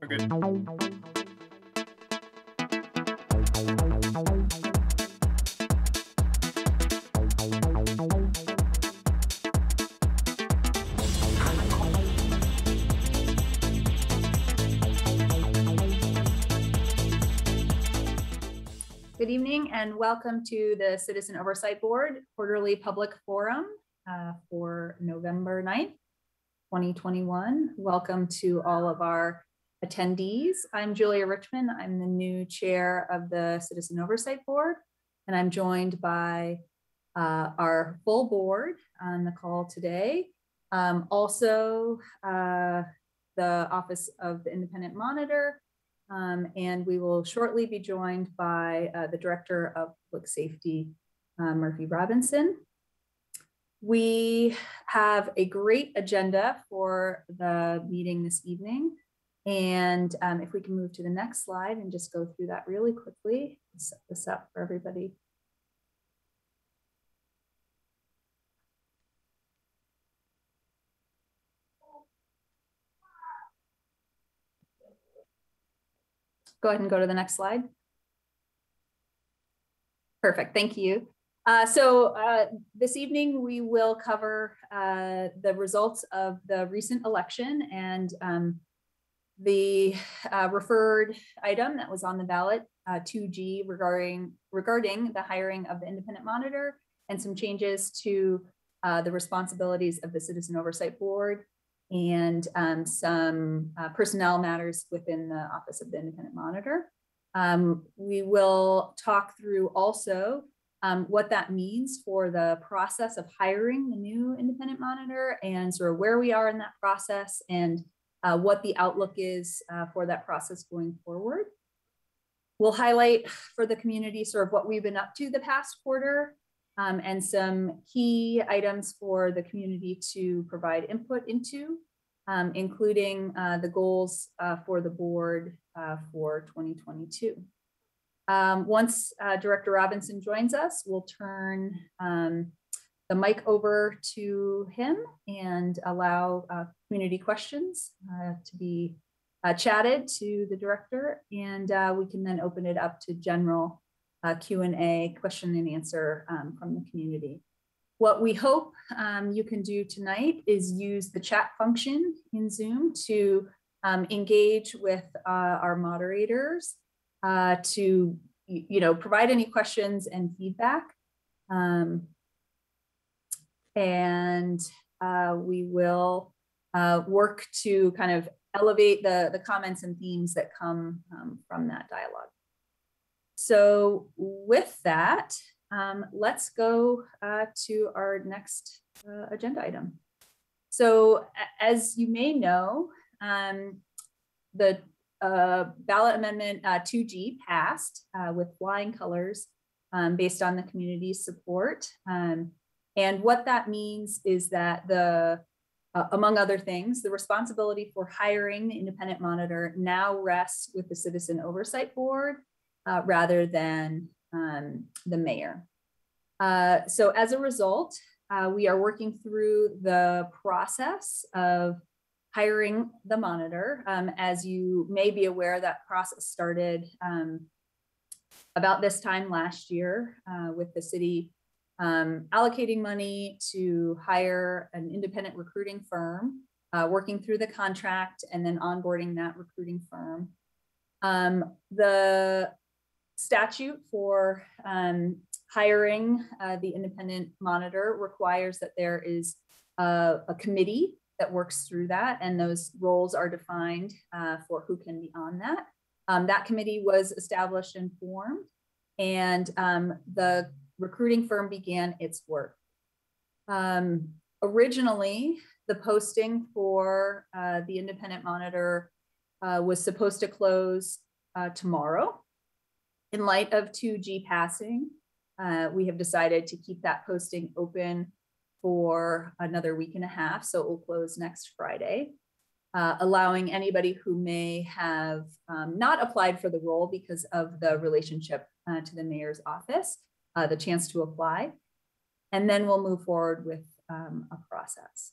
Good. Good evening and welcome to the Citizen Oversight Board Quarterly Public Forum uh, for November 9th, 2021. Welcome to all of our attendees. I'm Julia Richman. I'm the new chair of the Citizen Oversight Board, and I'm joined by uh, our full board on the call today. Um, also, uh, the Office of the Independent Monitor, um, and we will shortly be joined by uh, the Director of Public Safety, uh, Murphy Robinson. We have a great agenda for the meeting this evening. And um, if we can move to the next slide and just go through that really quickly, set this up for everybody. Go ahead and go to the next slide. Perfect, thank you. Uh, so uh, this evening we will cover uh, the results of the recent election and um, the uh, referred item that was on the ballot 2G uh, regarding regarding the hiring of the independent monitor and some changes to uh, the responsibilities of the Citizen Oversight Board and um, some uh, personnel matters within the Office of the Independent Monitor. Um, we will talk through also um, what that means for the process of hiring the new independent monitor and sort of where we are in that process and uh, what the outlook is uh, for that process going forward. We'll highlight for the community sort of what we've been up to the past quarter um, and some key items for the community to provide input into, um, including uh, the goals uh, for the board uh, for 2022. Um, once uh, Director Robinson joins us, we'll turn um, the mic over to him and allow uh, community questions uh, to be chatted to the director, and we can then open it up to general uh, Q&A, question and answer um, from the community. What we hope um, you can do tonight is use the chat function in Zoom to um, engage with uh, our moderators uh, to you know, provide any questions and feedback. Um, and uh, we will uh, work to kind of elevate the, the comments and themes that come um, from that dialogue. So with that, um, let's go uh, to our next uh, agenda item. So as you may know, um, the uh, ballot amendment 2G uh, passed with flying colors um, based on the community's support. Um, and what that means is that the, uh, among other things, the responsibility for hiring the independent monitor now rests with the Citizen Oversight Board uh, rather than um, the mayor. Uh, so as a result, uh, we are working through the process of hiring the monitor. Um, as you may be aware, that process started um, about this time last year uh, with the city um, allocating money to hire an independent recruiting firm, uh, working through the contract and then onboarding that recruiting firm. Um, the statute for um, hiring uh, the independent monitor requires that there is a, a, committee that works through that, and those roles are defined uh, for who can be on that. Um, that committee was established and formed, and um, the recruiting firm began its work. Um, originally, the posting for uh, the independent monitor uh, was supposed to close uh, tomorrow, in light of 2G passing, uh, we have decided to keep that posting open for another week and a half. So it will close next Friday, uh, allowing anybody who may have um, not applied for the role because of the relationship uh, to the mayor's office, uh, the chance to apply. And then we'll move forward with um, a process.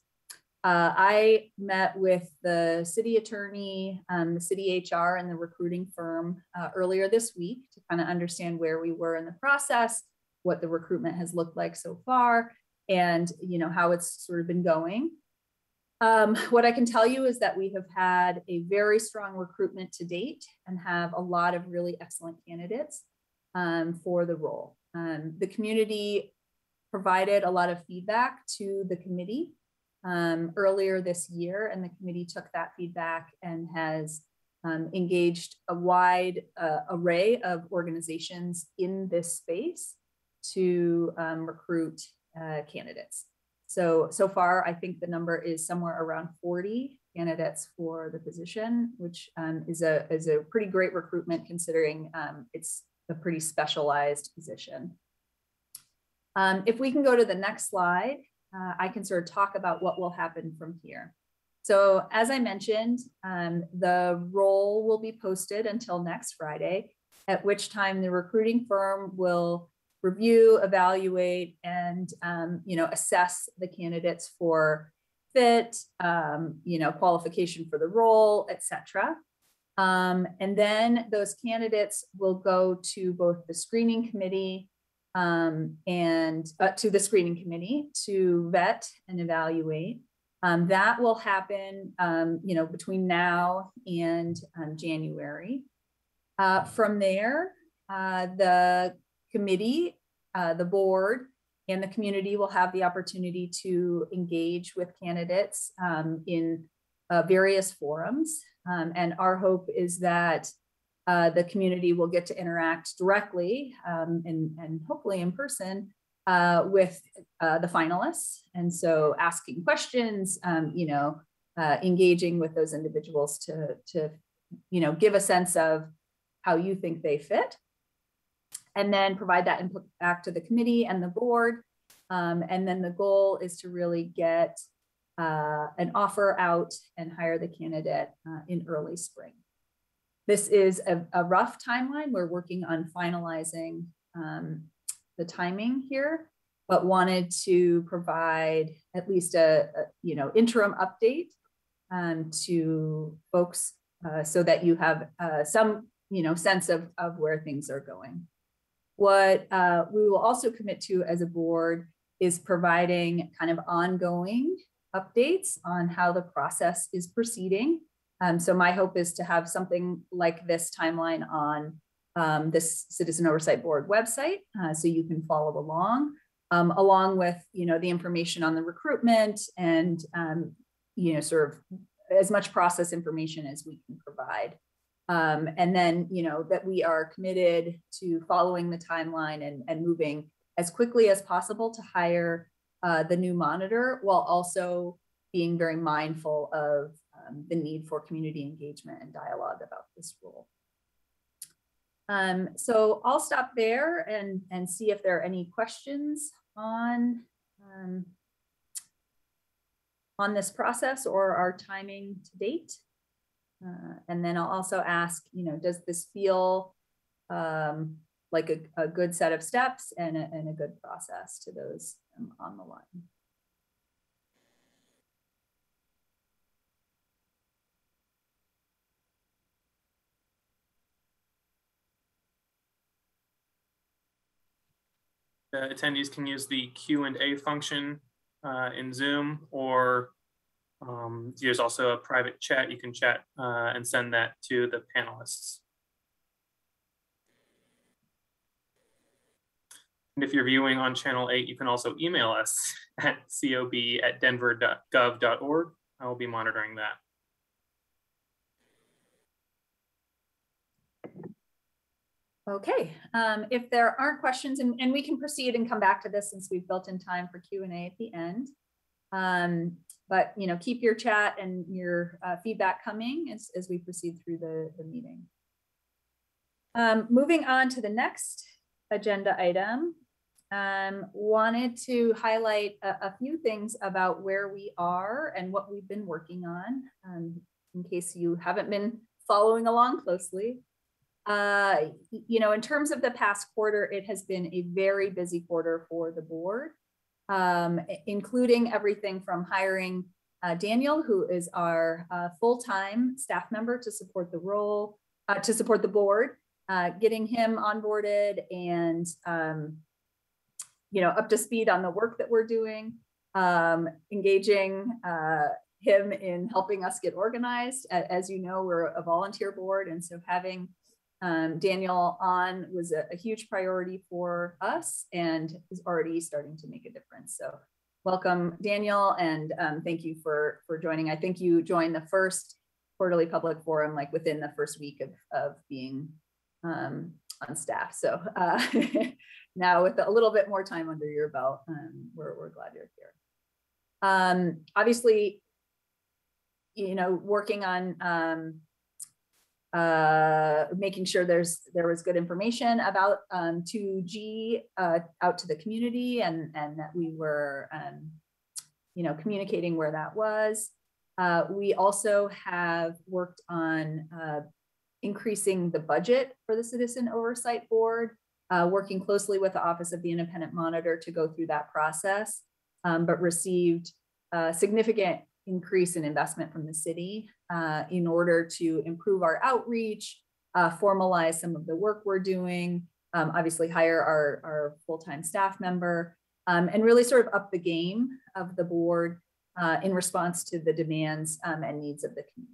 Uh, I met with the city attorney, um, the city HR, and the recruiting firm uh, earlier this week to kind of understand where we were in the process, what the recruitment has looked like so far, and you know how it's sort of been going. Um, what I can tell you is that we have had a very strong recruitment to date and have a lot of really excellent candidates um, for the role. Um, the community provided a lot of feedback to the committee um, earlier this year, and the committee took that feedback and has um, engaged a wide uh, array of organizations in this space to um, recruit uh, candidates. So, so far, I think the number is somewhere around 40 candidates for the position, which um, is, a, is a pretty great recruitment considering um, it's a pretty specialized position. Um, if we can go to the next slide, uh, I can sort of talk about what will happen from here. So as I mentioned, um, the role will be posted until next Friday, at which time the recruiting firm will review, evaluate, and um, you know assess the candidates for fit, um, you know qualification for the role, etc. Um, and then those candidates will go to both the screening committee um, and uh, to the screening committee to vet and evaluate. Um, that will happen, um, you know, between now and um, January. Uh, from there, uh, the committee, uh, the board, and the community will have the opportunity to engage with candidates um, in uh, various forums. Um, and our hope is that uh, the community will get to interact directly um, and, and hopefully in person uh, with uh, the finalists. And so asking questions, um, you know, uh, engaging with those individuals to, to, you know, give a sense of how you think they fit and then provide that input back to the committee and the board. Um, and then the goal is to really get uh, an offer out and hire the candidate uh, in early spring. This is a, a, rough timeline. We're working on finalizing um, the timing here, but wanted to provide at least a, a you know interim update um, to folks uh, so that you have uh, some you know sense of, of where things are going. What uh, we will also commit to as a board is providing kind of ongoing updates on how the process is proceeding. Um, so my hope is to have something like this timeline on um, this Citizen Oversight Board website, uh, so you can follow along, um, along with you know the information on the recruitment and um, you know sort of as much process information as we can provide. Um, and then, you know, that we are committed to following the timeline and, and moving as quickly as possible to hire uh, the new monitor while also being very mindful of um, the need for community engagement and dialogue about this rule. Um, so I'll stop there and, and see if there are any questions on, um, on this process or our timing to date. Uh, and then I'll also ask, you know, does this feel um, like a, a, good set of steps and a, and a good process to those um, on the line? The attendees can use the Q&A function uh, in Zoom or um, there's also a private chat. You can chat uh, and send that to the panelists. And if you're viewing on channel 8, you can also email us at cob at denver.gov.org. I will be monitoring that. Okay, um, if there aren't questions, and, and we can proceed and come back to this since we've built in time for Q&A at the end. Um, but you know, keep your chat and your uh, feedback coming as, as we proceed through the, the meeting. Um, moving on to the next agenda item, um, wanted to highlight a, a, few things about where we are and what we've been working on, um, in case you haven't been following along closely. Uh, you know, in terms of the past quarter, it has been a very busy quarter for the board um, including everything from hiring uh, Daniel, who is our uh, full-time staff member to support the role, uh, to support the board, uh, getting him onboarded and, um, you know, up to speed on the work that we're doing, um, engaging uh, him in helping us get organized. As you know, we're a volunteer board, and so having um, Daniel on was a, a huge priority for us and is already starting to make a difference. So welcome, Daniel, and um, thank you for for joining. I think you joined the first quarterly public forum like within the first week of of being um, on staff. So uh, now with a little bit more time under your belt, um, we're we're glad you're here. Um, obviously, you know, working on um, uh, making sure there's there was good information about um, 2G uh, out to the community and and that we were um, you know communicating where that was. Uh, we also have worked on uh, increasing the budget for the Citizen Oversight Board, uh, working closely with the Office of the Independent Monitor to go through that process, um, but received a significant increase in investment from the city uh, in order to improve our outreach, uh, formalize some of the work we're doing, um, obviously hire our, our full-time staff member, um, and really sort of up the game of the board uh, in response to the demands um, and needs of the community.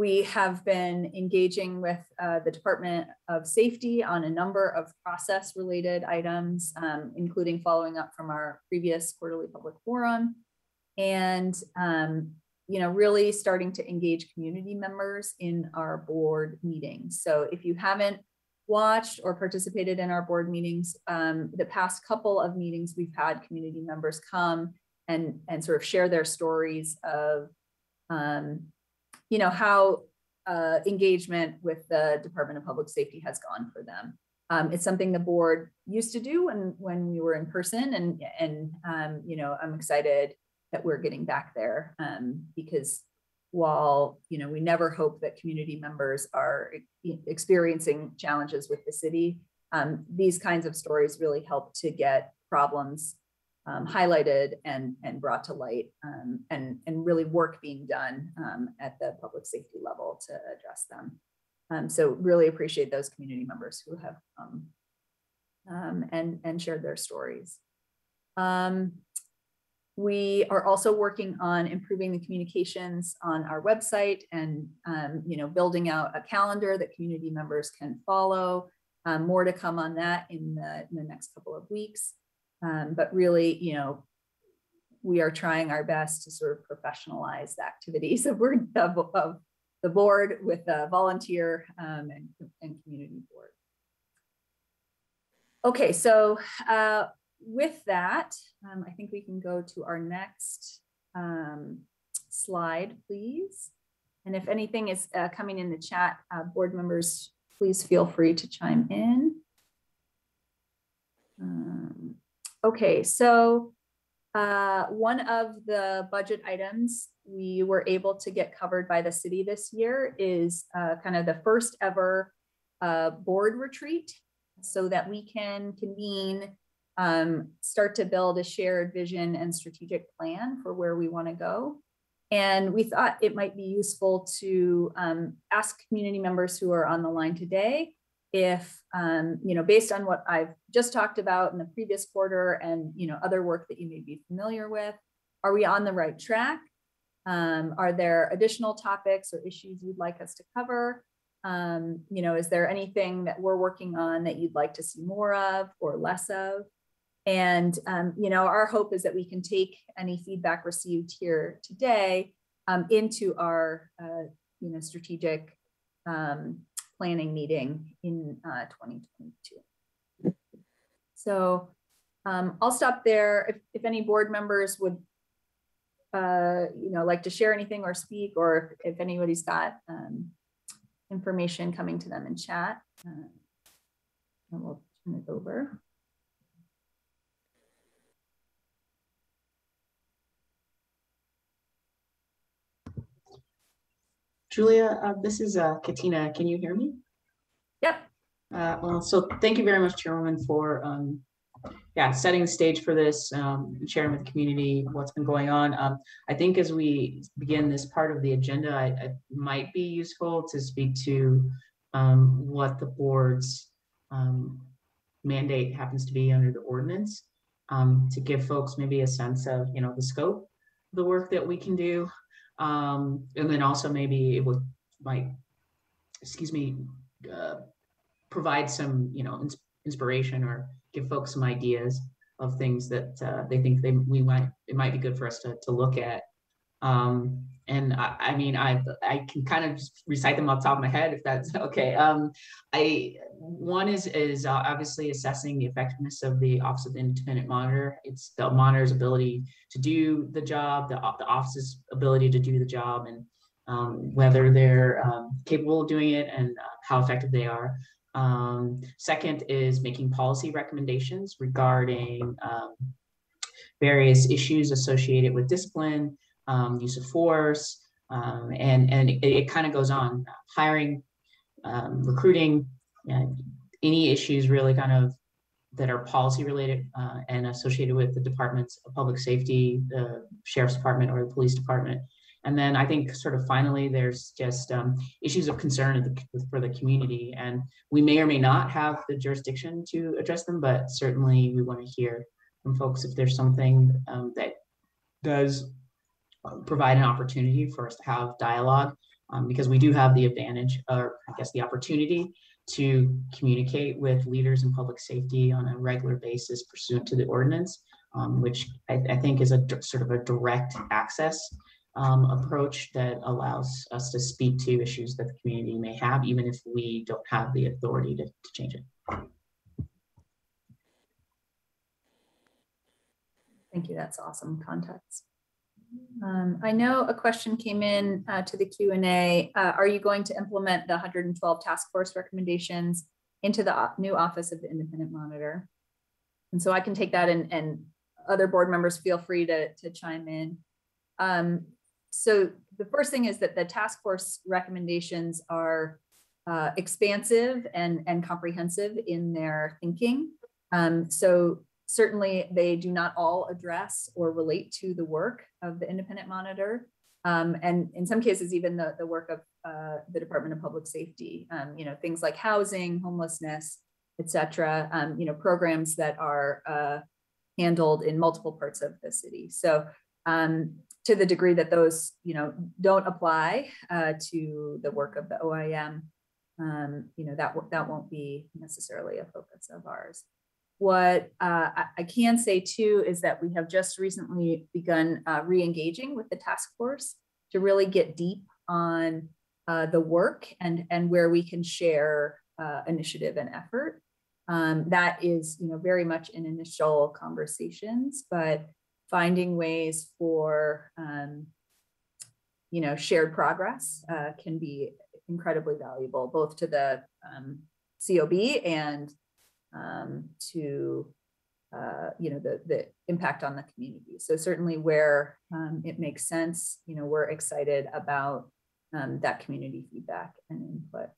We have been engaging with uh, the Department of Safety on a number of process-related items, um, including following up from our previous quarterly public forum and um, you know really starting to engage community members in our board meetings. So if you haven't watched or participated in our board meetings um, the past couple of meetings we've had community members come and and sort of share their stories of um, you know how uh, engagement with the department of public safety has gone for them. Um, it's something the board used to do when when we were in person and and um, you know i'm excited that we're getting back there um, because while you know we never hope that community members are experiencing challenges with the city um, these kinds of stories really help to get problems um, highlighted and and brought to light um, and and really work being done um, at the public safety level to address them um, so really appreciate those community members who have come um, and and shared their stories um, we are also working on improving the communications on our website and, um, you know, building out a calendar that community members can follow. Um, more to come on that in the, in the next couple of weeks. Um, but really, you know, we are trying our best to sort of professionalize the activities of, of, of the board with a volunteer um, and, and community board. Okay, so uh, with that, um, I think we can go to our next um, slide, please. And if anything is uh, coming in the chat, uh, board members, please feel free to chime in. Okay, so uh, one of the budget items we were able to get covered by the city this year is uh, kind of the first ever uh, board retreat so that we can convene um, start to build a shared vision and strategic plan for where we want to go. And we thought it might be useful to um, ask community members who are on the line today if, um, you know, based on what I've just talked about in the previous quarter and, you know, other work that you may be familiar with, are we on the right track? Um, are there additional topics or issues you'd like us to cover? Um, you know, is there anything that we're working on that you'd like to see more of or less of? And, um, you know, our hope is that we can take any feedback received here today um, into our, uh, you know, strategic um, planning meeting in uh, 2022. So um, I'll stop there. If, if any board members would, uh, you know, like to share anything or speak, or if, if anybody's got um, information coming to them in chat, uh, and we'll turn it over. Julia, uh, this is uh, Katina. Can you hear me? Yep. Uh, Well, so thank you very much, Chairwoman, for um, yeah, setting the stage for this, um, sharing with the community what's been going on. Um, I think as we begin this part of the agenda, I, it might be useful to speak to um, what the board's um, mandate happens to be under the ordinance, um, to give folks maybe a sense of, you know, the scope of the work that we can do. Um, and then also maybe it would, might, excuse me, uh, provide some, you know, ins- inspiration or give folks some ideas of things that uh, they think they we might it might be good for us to to look at. Um, and I, I mean I I can kind of recite them off the top of my head if that's okay. Um, I one is is uh, obviously assessing the effectiveness of the Office of the Independent Monitor. It's the monitor's ability to do the job, the the office's ability to do the job, and um, whether they're um, capable of doing it and uh, how effective they are. Um, second is making policy recommendations regarding um, various issues associated with discipline, um, use of force, um, and and it, it kind of goes on. Hiring, um, recruiting, and any issues really kind of that are policy related uh, and associated with the departments of public safety, the sheriff's department or the police department. And then I think sort of finally, there's just um, issues of concern for the community. And we may or may not have the jurisdiction to address them, but certainly we want to hear from folks if there's something um, that does uh, provide an opportunity for us to have dialogue, um, because we do have the advantage, or I guess the opportunity to communicate with leaders in public safety on a regular basis pursuant to the ordinance, um, which I, I think is a sort of a direct access um, approach that allows us to speak to issues that the community may have, even if we don't have the authority to, to change it. Thank you. That's awesome context. Um, I know a question came in uh, to the Q and A. Uh, Are you going to implement the 112 task force recommendations into the new office of the independent monitor? And so I can take that and, and other board members feel free to, to chime in. Um, so the first thing is that the task force recommendations are uh, expansive and, and comprehensive in their thinking. Um, so certainly they do not all address or relate to the work of the independent monitor. Um, and in some cases, even the, the work of uh, the Department of Public Safety, um, you know, things like housing, homelessness, et cetera, um, you know, programs that are uh, handled in multiple parts of the city. So um, to the degree that those, you know, don't apply uh, to the work of the OIM, um, you know, that, that won't be necessarily a focus of ours. What uh, I, can say too is that we have just recently begun uh, re-engaging with the task force to really get deep on uh, the work and, and where we can share uh, initiative and effort. Um, that is, you know, very much in initial conversations, but finding ways for, um, you know, shared progress uh, can be incredibly valuable, both to the um, COB and um, to, uh, you know, the, the impact on the community. So certainly where um, it makes sense, you know, we're excited about um, that community feedback and input.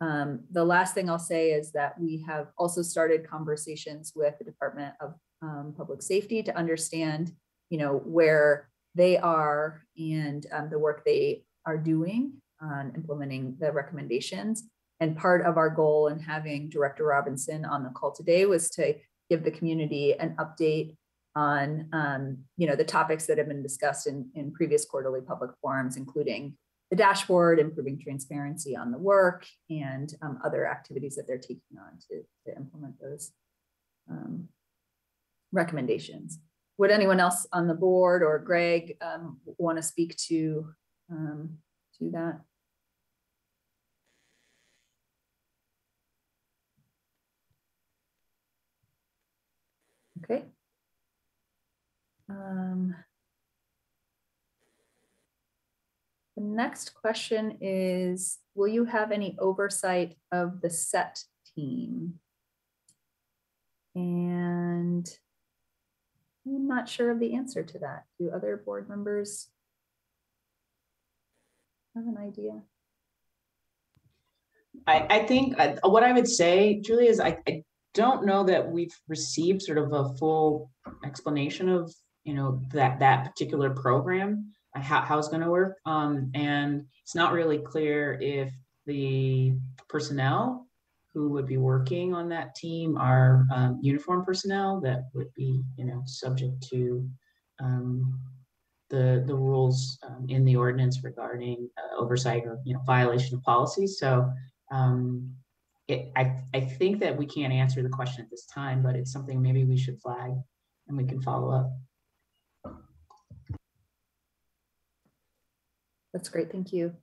Um, the last thing I'll say is that we have also started conversations with the Department of um, Public Safety to understand, you know, where they are and um, the work they are doing on implementing the recommendations. And part of our goal in having Director Robinson on the call today was to give the community an update on, um, you know, the topics that have been discussed in, in previous quarterly public forums, including the dashboard, improving transparency on the work, and um, other activities that they're taking on to, to implement those um, recommendations. Would anyone else on the board or Greg um, want to speak to um, to that? Okay. Um, The next question is, will you have any oversight of the set team? And I'm not sure of the answer to that. Do other board members have an idea? I, I think uh, what I would say, Julie, is I, I, don't know that we've received sort of a full explanation of, you know, that, that particular program, uh, how, how it's gonna work. Um, and it's not really clear if the personnel who would be working on that team are, um, uniform personnel that would be, you know, subject to, um, the, the rules, um, in the ordinance regarding uh, oversight or, you know, violation of policies. So, um, it, I, I think that we can't answer the question at this time, but it's something maybe we should flag and we can follow up. That's great, thank you.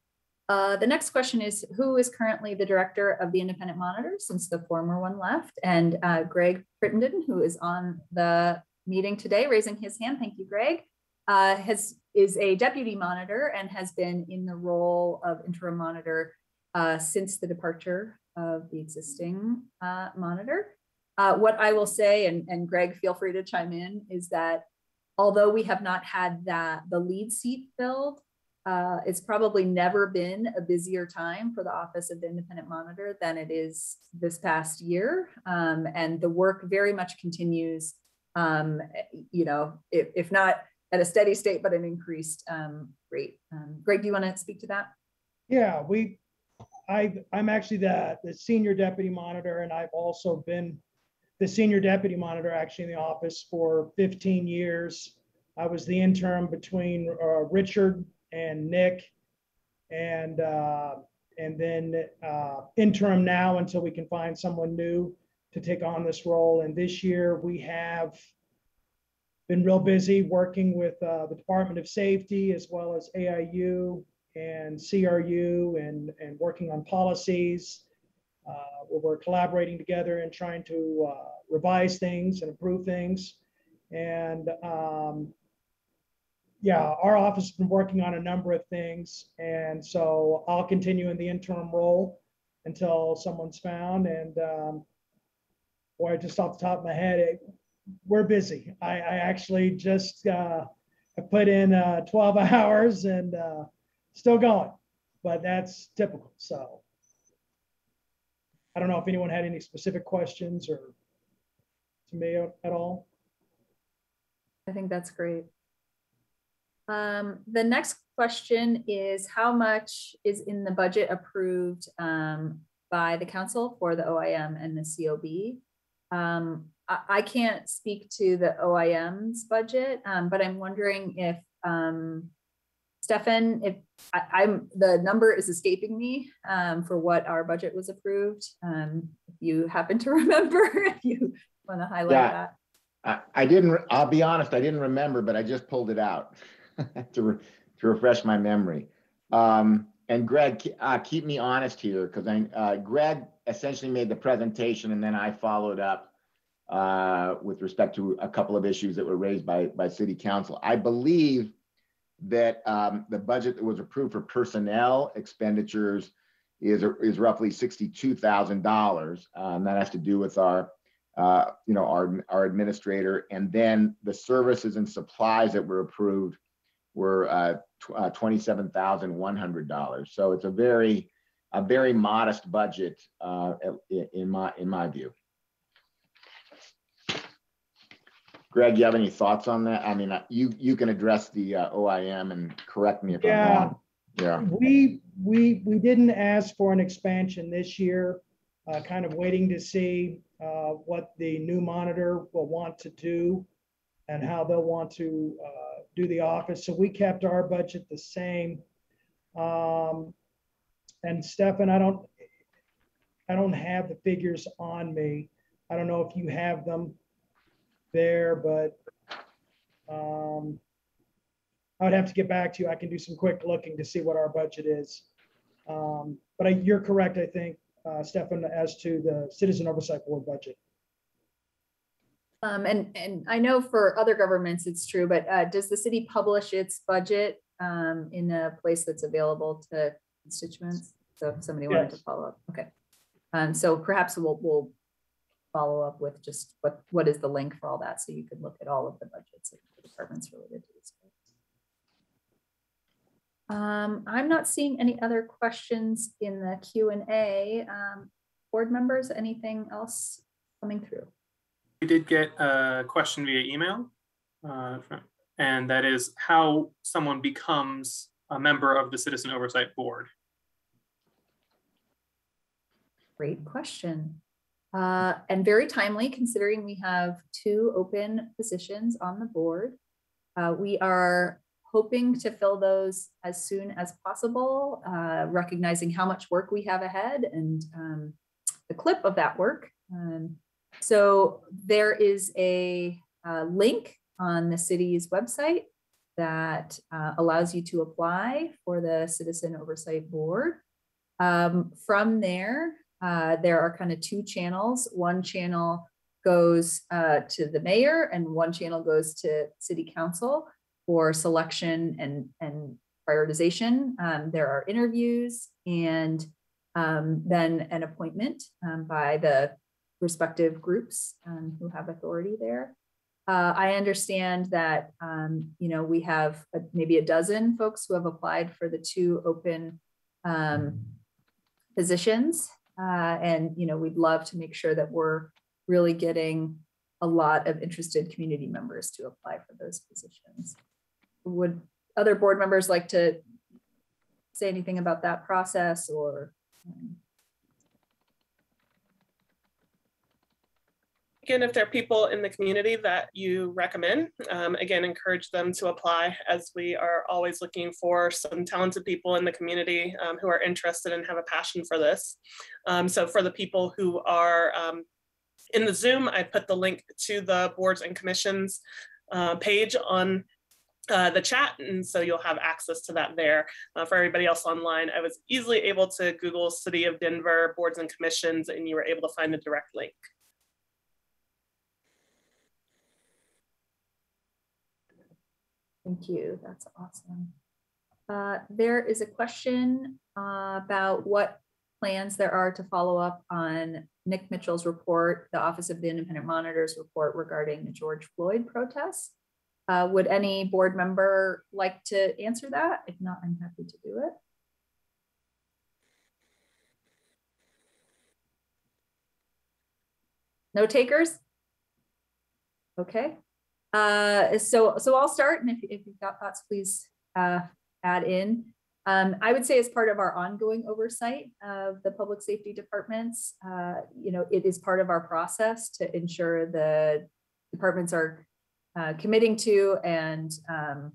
Uh, The next question is, who is currently the director of the Independent Monitor since the former one left? And uh, Greg Crittenden, who is on the meeting today, raising his hand, thank you, Greg, uh, has, is a deputy monitor and has been in the role of interim monitor uh, since the departure of the existing uh, monitor. Uh, What I will say, and, and Greg, feel free to chime in, is that although we have not had that, the lead seat filled, uh, it's probably never been a busier time for the Office of the Independent Monitor than it is this past year. Um, and the work very much continues, um, you know, if, if not at a steady state, but an increased um, rate. Um, Greg, do you want to speak to that? Yeah, we, I, I'm actually the, the senior deputy monitor and I've also been the senior deputy monitor actually in the office for 15 years. I was the interim between uh, Richard and Nick. And, uh, and then uh, interim now until we can find someone new to take on this role. And this year we have been real busy working with uh, the Department of Safety as well as AIU and CRU and, and working on policies. uh, Where we're collaborating together and trying to uh, revise things and improve things. And um, yeah, our office has been working on a number of things. And so I'll continue in the interim role until someone's found. And um, boy, just off the top of my head, it- we're busy. I, I actually just uh, put in uh, 12 hours and uh, still going, but that's typical. So I don't know if anyone had any specific questions or to me at all. I think that's great. Um, the next question is how much is in the budget approved um, by the council for the OIM and the COB? Um, I, I can't speak to the OIM's budget, um, but I'm wondering if um, Stefan, if I, I'm, the number is escaping me um, for what our budget was approved. Um, if you happen to remember, if you want to highlight Yeah. that. I, I didn't, I'll be honest, I didn't remember, but I just pulled it out to, re- to refresh my memory. Um, and Greg, uh, keep me honest here, because I, uh, Greg essentially made the presentation and then I followed up uh, with respect to a couple of issues that were raised by, by city council. I believe that um, the budget that was approved for personnel expenditures is, is roughly sixty-two thousand dollars. And that has to do with our uh, you know, our, our administrator, and then the services and supplies that were approved were uh, uh, $27,100. So it's a very, a very modest budget uh, in my, in my view. Greg, you have any thoughts on that? I mean, uh, you, you can address the uh, OIM and correct me if I'm wrong. Yeah, We, we, we didn't ask for an expansion this year, uh, kind of waiting to see, uh, what the new monitor will want to do and how they'll want to, uh, do the office. So we kept our budget the same. Um, and Stefan, I don't, I don't have the figures on me. I don't know if you have them there, but, um, I would have to get back to you. I can do some quick looking to see what our budget is. Um, But I- you're correct, I think, uh, Stefan, as to the Citizen Oversight Board budget. Um, and, and I know for other governments it's true, but, uh, does the city publish its budget, um, in a place that's available to constituents? So if somebody wanted to follow up, okay. Um, so perhaps we'll, we'll follow up with just what, what is the link for all that, so you can look at all of the budgets of the departments related to this. Um, I'm not seeing any other questions in the Q and A. Um, board members, anything else coming through. We did get a question via email. uh, from- And that is how someone becomes a member of the Citizen Oversight Board. Great question. Uh, and very timely considering we have two open positions on the board. Uh, we are hoping to fill those as soon as possible, uh, recognizing how much work we have ahead and um, the clip of that work. Um, so there is a, uh link on the city's website that uh, allows you to apply for the Citizen Oversight Board. Um, from there, uh, there are kind of two channels. One channel goes uh, to the mayor and one channel goes to city council for selection and, and prioritization. Um, there are interviews and um, then an appointment um, by the respective groups um, who have authority there. Uh, I understand that, um, you know, we have a- maybe a dozen folks who have applied for the two open um, positions. Uh, and, you know, we'd love to make sure that we're really getting a lot of interested community members to apply for those positions. Would other board members like to say anything about that process or? um, Again, if there are people in the community that you recommend, um, again, encourage them to apply as we are always looking for some talented people in the community um, who are interested and have a passion for this. Um, so for the people who are um, in the Zoom, I put the link to the boards and commissions uh, page on uh, the chat, and so you'll have access to that there. Uh, for everybody else online, I was easily able to Google City of Denver Boards and Commissions, and you were able to find the direct link. Thank you. That's awesome. Uh, There is a question uh, about what plans there are to follow up on Nick Mitchell's report, the Office of the Independent Monitors report regarding the George Floyd protests. Uh, Would any board member like to answer that? If not, I'm happy to do it. No takers? Okay. Uh, so, so I'll start and if, if you've got thoughts, please, uh, add in. Um, I would say as part of our ongoing oversight of the public safety departments, uh, you know, it is part of our process to ensure the departments are, uh, committing to and, um,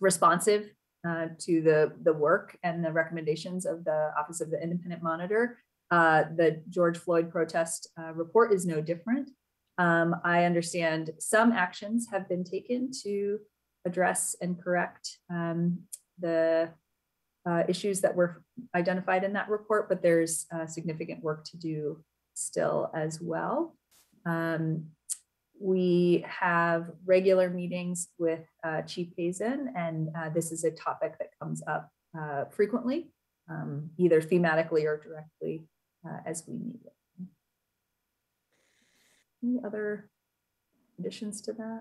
responsive, uh, to the, the work and the recommendations of the Office of the Independent Monitor. Uh, the George Floyd protest, uh, report is no different. Um, I understand some actions have been taken to address and correct um, the uh, issues that were identified in that report, but there's uh, significant work to do still as well. Um, we have regular meetings with uh, Chief Pazen, and uh, this is a topic that comes up uh, frequently, um, either thematically or directly uh, as we meet him. Any other additions to that?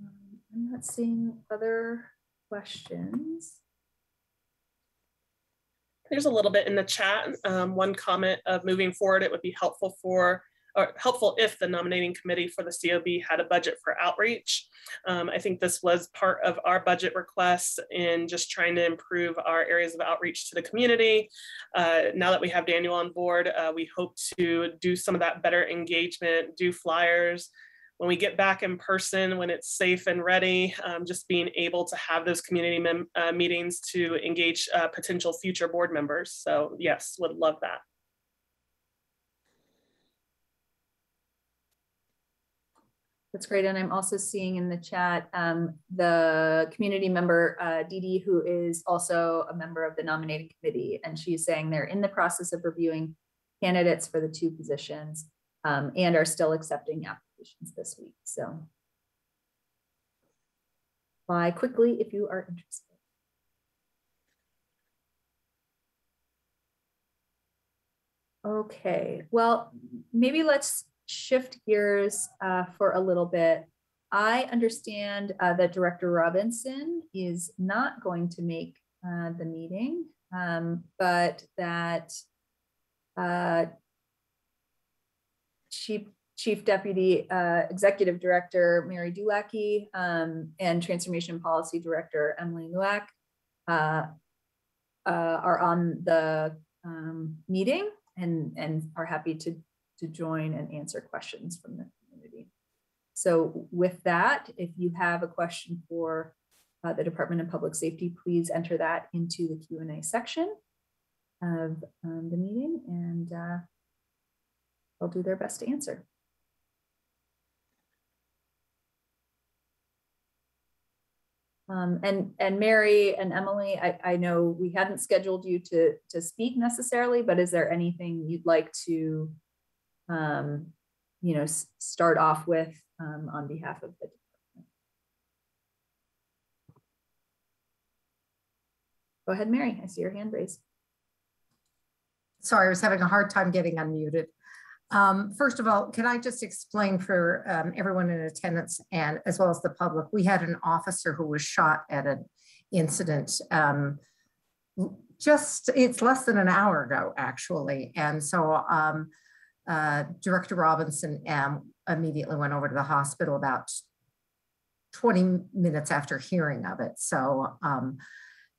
Um, I'm not seeing other questions. There's a little bit in the chat. Um, one comment of moving forward, it would be helpful for, or helpful if the nominating committee for the COB had a budget for outreach. Um, I think this was part of our budget requests in just trying to improve our areas of outreach to the community. Uh, now that we have Daniel on board, uh, we hope to do some of that better engagement, do flyers, when we get back in person, when it's safe and ready, um, just being able to have those community uh, meetings to engage uh, potential future board members. So yes, would love that. That's great. And I'm also seeing in the chat um, the community member, uh, Dee, who is also a member of the nominating committee. And she's saying they're in the process of reviewing candidates for the two positions um, and are still accepting applications this week. So apply quickly if you are interested. Okay, well, maybe let's shift gears uh, for a little bit. I understand uh, that Director Robinson is not going to make uh, the meeting, um, but that uh, Chief, Chief Deputy uh, Executive Director Mary Dulacki um, and Transformation Policy Director Emily Luack uh, uh, are on the um, meeting and, and are happy to, to join and answer questions from the community. So with that, if you have a question for uh, the Department of Public Safety, please enter that into the Q and A section of um, the meeting and uh, they'll do their best to answer. Um, and, and Mary and Emily, I, I know we hadn't scheduled you to, to speak necessarily, but is there anything you'd like to, um, you know, start off with um, on behalf of the department? Go ahead, Mary. I see your hand raised. Sorry, I was having a hard time getting unmuted. Um, First of all, can I just explain for um, everyone in attendance and as well as the public, we had an officer who was shot at an incident um, just, it's less than an hour ago, actually. And so um, uh, Director Robinson um, immediately went over to the hospital about 20 minutes after hearing of it. So um,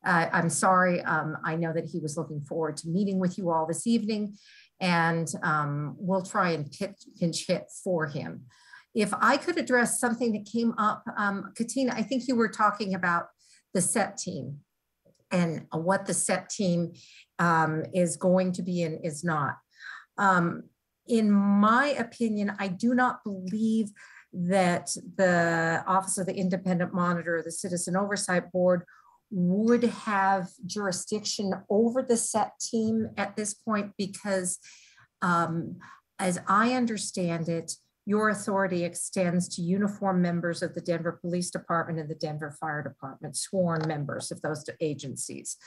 I- I'm sorry. um, I know that he was looking forward to meeting with you all this evening and um, we'll try and pitch, pinch hit for him. If I could address something that came up, um, Katina, I think you were talking about the set team and what the set team um, is going to be and is not. Um, in my opinion, I do not believe that the Office of the Independent Monitor, the Citizen Oversight Board, would have jurisdiction over the set team at this point because um, as I understand it, your authority extends to uniform members of the Denver Police Department and the Denver Fire Department, sworn members of those agencies.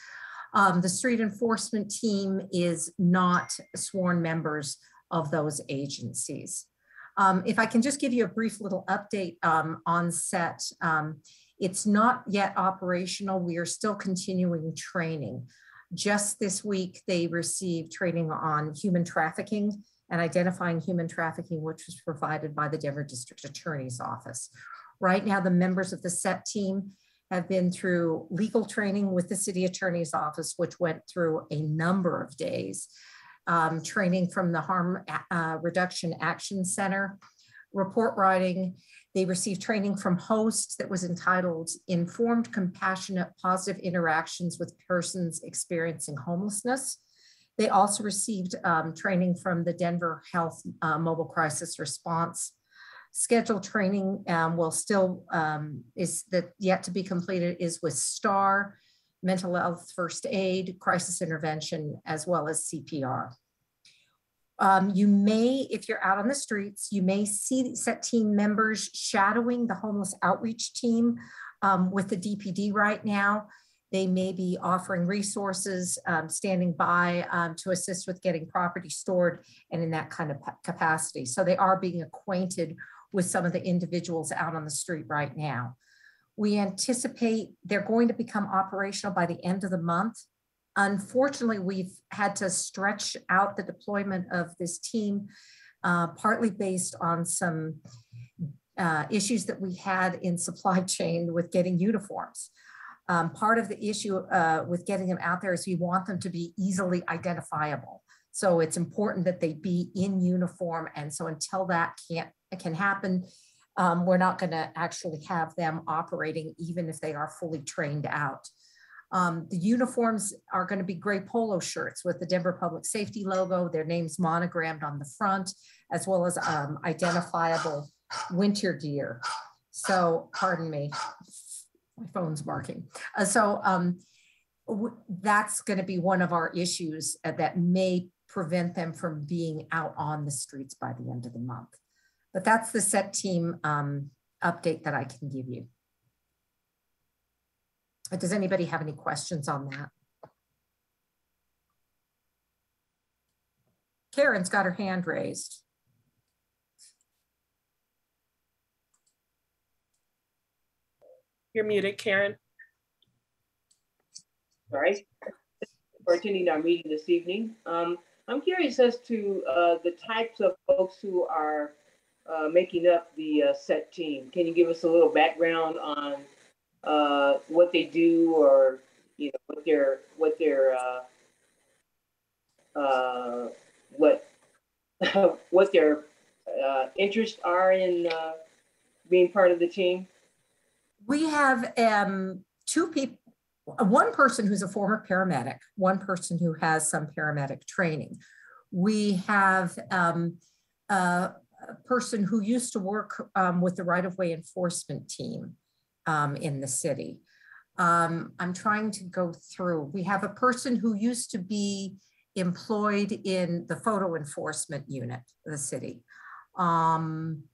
Um, the street enforcement team is not sworn members of those agencies. Um, if I can just give you a brief little update um, on set. um, it's not yet operational. We are still continuing training. Just this week, they received training on human trafficking and identifying human trafficking, which was provided by the Denver District Attorney's Office. Right now, the members of the SET team have been through legal training with the City Attorney's Office, which went through a number of days. Um, training from the Harm uh, Reduction Action Center, report writing, they received training from hosts that was entitled Informed, Compassionate, Positive Interactions with Persons Experiencing Homelessness. They also received um, training from the Denver Health uh, Mobile Crisis Response. Scheduled training um, will still um, is that yet to be completed is with STAR, mental health first aid, crisis intervention, as well as CPR. Um, you may, if you're out on the streets, you may see set team members shadowing the homeless outreach team um, with the DPD right now. They may be offering resources, um, standing by um, to assist with getting property stored and in that kind of capacity. So they are being acquainted with some of the individuals out on the street right now. We anticipate they're going to become operational by the end of the month. Unfortunately, we've had to stretch out the deployment of this team, uh, partly based on some uh, issues that we had in supply chain with getting uniforms. Um, part of the issue uh, with getting them out there is we want them to be easily identifiable. So it's important that they be in uniform. And so until that can't can happen, um, we're not going to actually have them operating, even if they are fully trained out. Um, the uniforms are going to be gray polo shirts with the Denver Public Safety logo, their names monogrammed on the front, as well as um, identifiable winter gear. So, pardon me, my phone's barking. Uh, so, um, that's going to be one of our issues uh, that may prevent them from being out on the streets by the end of the month. But that's the set team um, update that I can give you. But does anybody have any questions on that? Karen's got her hand raised. You're muted, Karen. Sorry for attending our meeting this evening. Um, I'm curious as to uh, the types of folks who are uh, making up the uh, set team. Can you give us a little background on uh, what they do or you know what their what their uh, uh, what what their interests are in being part of the team? We have um, two people, one person who's a former paramedic, one person who has some paramedic training. We have um, person who used to work um, with the right-of-way enforcement team um, in the city. Um, I'm trying to go through. We have a person who used to be employed in the photo enforcement unit of the city. Um,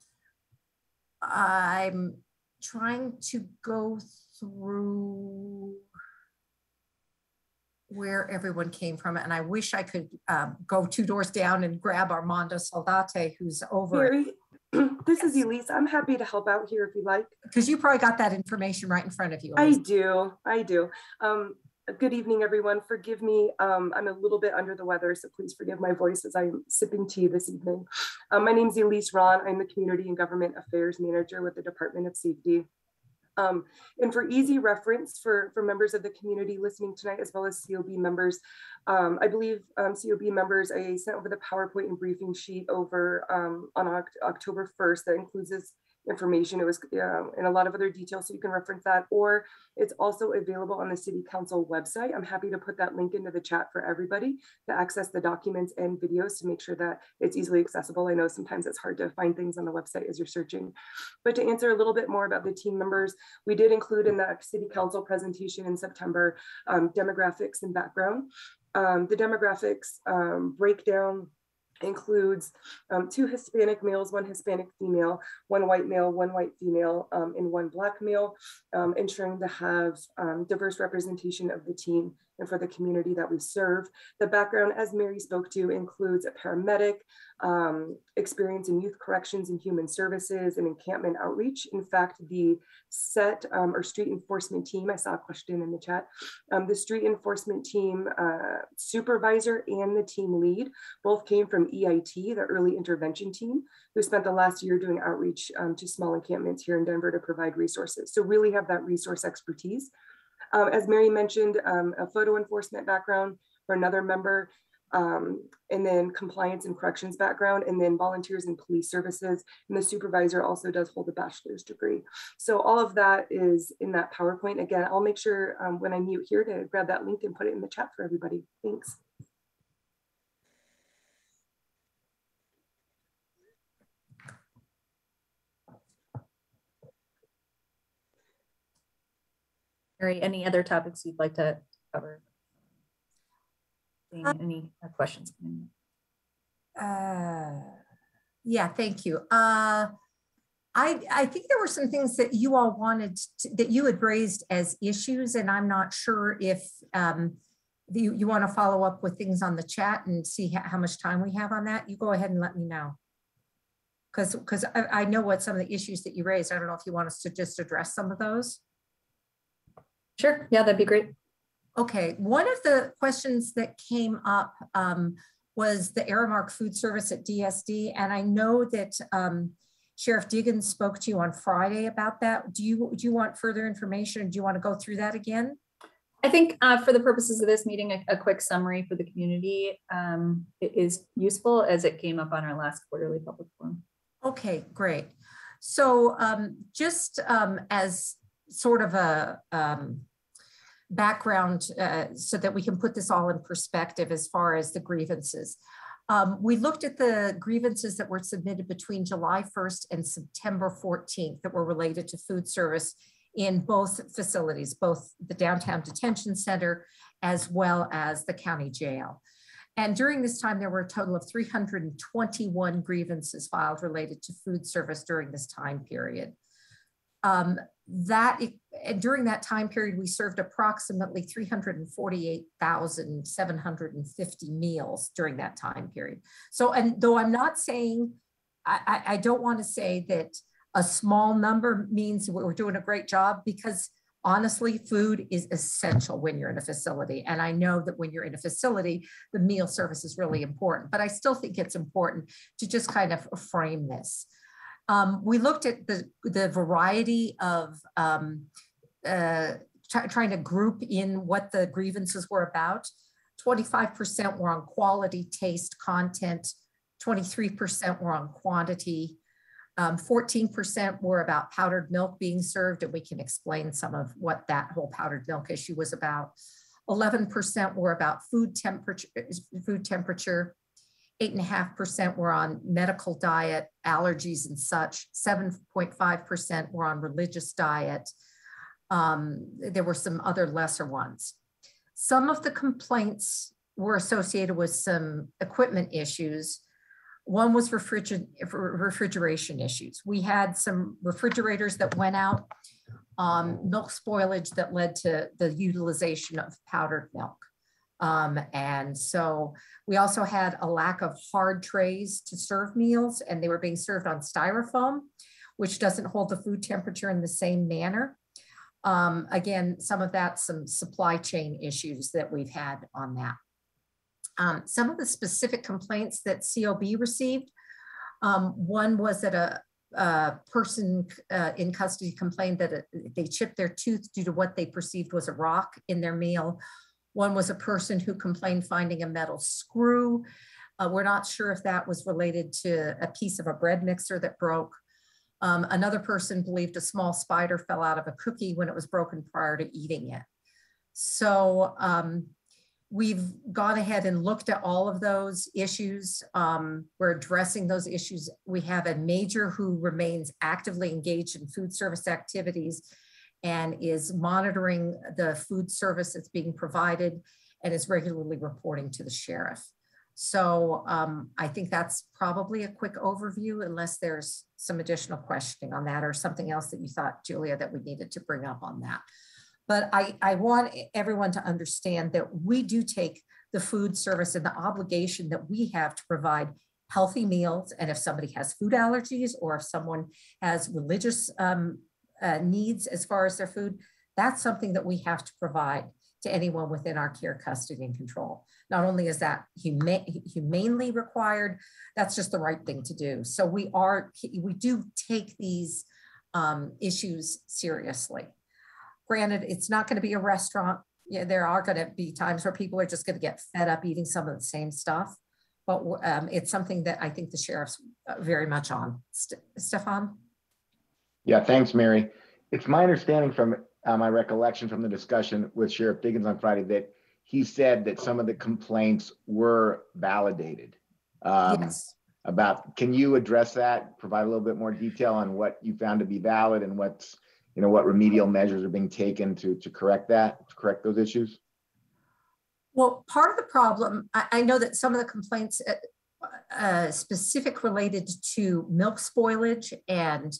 I'm trying to go through where everyone came from, and I wish I could um, go two doors down and grab Armando Saldate, who's over, Mary, this is Elise. I'm happy to help out here if you like. because you probably got that information right in front of you. I do, I do. Um, good evening, everyone. Forgive me. Um, I'm a little bit under the weather, so please forgive my voice as I'm sipping tea this evening. Um, my name is Elise Ron. I'm the Community and Government Affairs Manager with the Department of Safety. Um, and for easy reference for, for members of the community listening tonight, as well as COB members, um, I believe um, COB members, I sent over the PowerPoint and briefing sheet over um, on Oct- October 1st that includes this information. It was uh, and a lot of other details, so you can reference that. Or it's also available on the City Council website. I'm happy to put that link into the chat for everybody to access the documents and videos to make sure that it's easily accessible. I know sometimes it's hard to find things on the website as you're searching. But to answer a little bit more about the team members, we did include in that City Council presentation in September um, demographics and background. Um, the demographics um, breakdown includes um, two Hispanic males, one Hispanic female, one white male, one white female, um, and one black male, um, ensuring to have um, diverse representation of the team and for the community that we serve. The background, as Mary spoke to, includes a paramedic, um, experience in youth corrections and human services and encampment outreach. In fact, the set um, or street enforcement team, I saw a question in the chat, um, the street enforcement team uh, supervisor and the team lead both came from EIT, the early intervention team, who spent the last year doing outreach um, to small encampments here in Denver to provide resources. So really have that resource expertise. Um, as Mary mentioned, um, a photo enforcement background for another member, um, and then compliance and corrections background, and then volunteers and police services. And the supervisor also does hold a bachelor's degree. So all of that is in that PowerPoint. Again, I'll make sure um, when I mute here to grab that link and put it in the chat for everybody. Thanks. Mary, any other topics you'd like to cover? Any uh, questions? coming in? Uh, Yeah, thank you. Uh, I, I think there were some things that you all wanted, to- that you had raised as issues, and I'm not sure if um, you, you want to follow up with things on the chat and see ho- how much time we have on that. You go ahead and let me know. Because, because I, I know what some of the issues that you raised. I don't know if you want us to just address some of those. Sure, yeah, that'd be great. Okay, one of the questions that came up um, was the Aramark food service at DSD. And I know that um, Sheriff Diggins spoke to you on Friday about that. Do you, do you want further information? or Do you want to go through that again? I think uh, for the purposes of this meeting, a, a quick summary for the community um, is useful as it came up on our last quarterly public forum. Okay, great. So um, just um, as sort of a um, background uh, so that we can put this all in perspective as far as the grievances. Um, we looked at the grievances that were submitted between July 1st and September 14th that were related to food service in both facilities, both the downtown detention center as well as the county jail. And during this time, there were a total of 321 grievances filed related to food service during this time period. Um, that during that time period, we served approximately 348,750 meals during that time period. So, and though I'm not saying, I, I, don't want to say that A small number means we're doing a great job because honestly, food is essential when you're in a facility. And I know that when you're in a facility, the meal service is really important, but I still think it's important to just kind of frame this. Um, we looked at the, the variety of um, uh, try- trying to group in what the grievances were about. 25% were on quality, taste, content. 23% were on quantity. Um, 14% were about powdered milk being served, and we can explain some of what that whole powdered milk issue was about. 11% were about food temperature, food temperature. Eight and a half percent were on medical diet, allergies and such. 7.5% were on religious diet. Um, there were some other lesser ones. Some of the complaints were associated with some equipment issues. One was refriger- refrigeration issues. We had some refrigerators that went out, um, milk spoilage that led to the utilization of powdered milk. Um, and so we also had a lack of hard trays to serve meals, and they were being served on styrofoam, which doesn't hold the food temperature in the same manner. Um, again, some of that, some supply chain issues that we've had on that. Um, some of the specific complaints that COB received, um, one was that a, a person uh, in custody complained that it- they chipped their tooth due to what they perceived was a rock in their meal. One was a person who complained finding a metal screw. Uh, we're not sure if that was related to a piece of a bread mixer that broke. Um, another person believed a small spider fell out of a cookie when it was broken prior to eating it. So um, we've gone ahead and looked at all of those issues. Um, we're addressing those issues. We have a major who remains actively engaged in food service activities and is monitoring the food service that's being provided and is regularly reporting to the sheriff. So um, I think that's probably a quick overview unless there's some additional questioning on that or something else that you thought, Julia, that we needed to bring up on that. But I, I want everyone to understand that we do take the food service and the obligation that we have to provide healthy meals. And if somebody has food allergies or if someone has religious um, uh, needs as far as their food, that's something that we have to provide to anyone within our care, custody, and control. Not only is that huma- humanely required, that's just the right thing to do. So we are, we do take these um, issues seriously. Granted, it's not going to be a restaurant. Yeah, there are going to be times where people are just going to get fed up eating some of the same stuff. But um, it's something that I think the sheriff's uh, very much on. St- Stefan? Yeah, thanks, Mary. It's my understanding from uh, my recollection from the discussion with Sheriff Diggins on Friday that he said that some of the complaints were validated. Um, Yes. About, can you address that? Provide a little bit more detail on what you found to be valid and what's, you know, what remedial measures are being taken to, to correct that, to correct those issues? Well, part of the problem, I, I know that some of the complaints uh, uh, specific related to milk spoilage and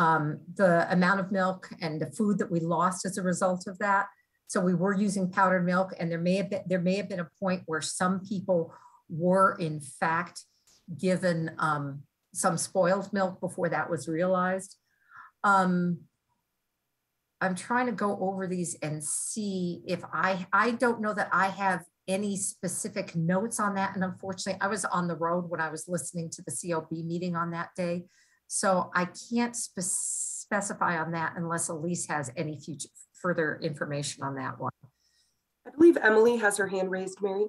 um, the amount of milk and the food that we lost as a result of that. So we were using powdered milk and there may have been, there may have been a point where some people were in fact given um, some spoiled milk before that was realized. Um, I'm trying to go over these and see if I, I don't know that I have any specific notes on that. And unfortunately, I was on the road when I was listening to the COB meeting on that day. So I can't spe- specify on that unless Elise has any future, further information on that one. I believe Emily has her hand raised, Mary.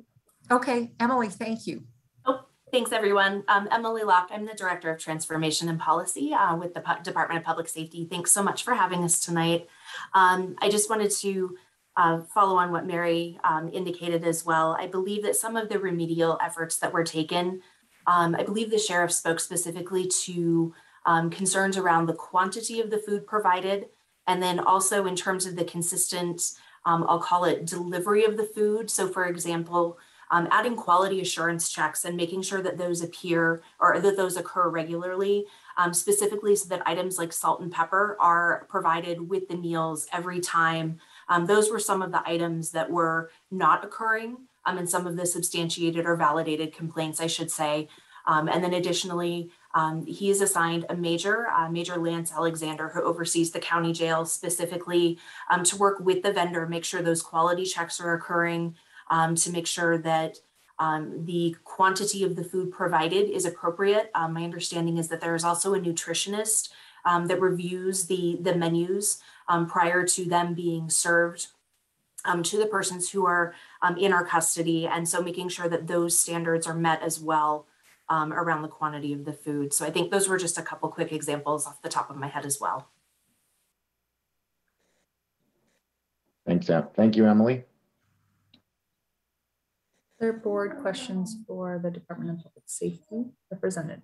Okay, Emily, thank you. Oh, Thanks, everyone. Um, Emily Locke, I'm the Director of Transformation and Policy uh, with the Pu- Department of Public Safety. Thanks so much for having us tonight. Um, I just wanted to uh, follow on what Mary um, indicated as well. I believe that some of the remedial efforts that were taken, um, I believe the sheriff spoke specifically to um, concerns around the quantity of the food provided, and then also in terms of the consistent, um, I'll call it delivery of the food. So for example, um, adding quality assurance checks and making sure that those appear or that those occur regularly, um, specifically so that items like salt and pepper are provided with the meals every time. Um, those were some of the items that were not occurring um, and some of the substantiated or validated complaints, I should say. Um, and then additionally, Um, he is assigned a major, uh, Major Lance Alexander, who oversees the county jail specifically um, to work with the vendor, make sure those quality checks are occurring, um, to make sure that um, the quantity of the food provided is appropriate. Um, my understanding is that there is also a nutritionist um, that reviews the, the menus prior to them being served um, to the persons who are um, in our custody. And so making sure that those standards are met as well um, around the quantity of the food. So I think those were just a couple quick examples off the top of my head as well. Thanks, Em- thank you, Emily. Other board questions for the Department of Public Safety representative?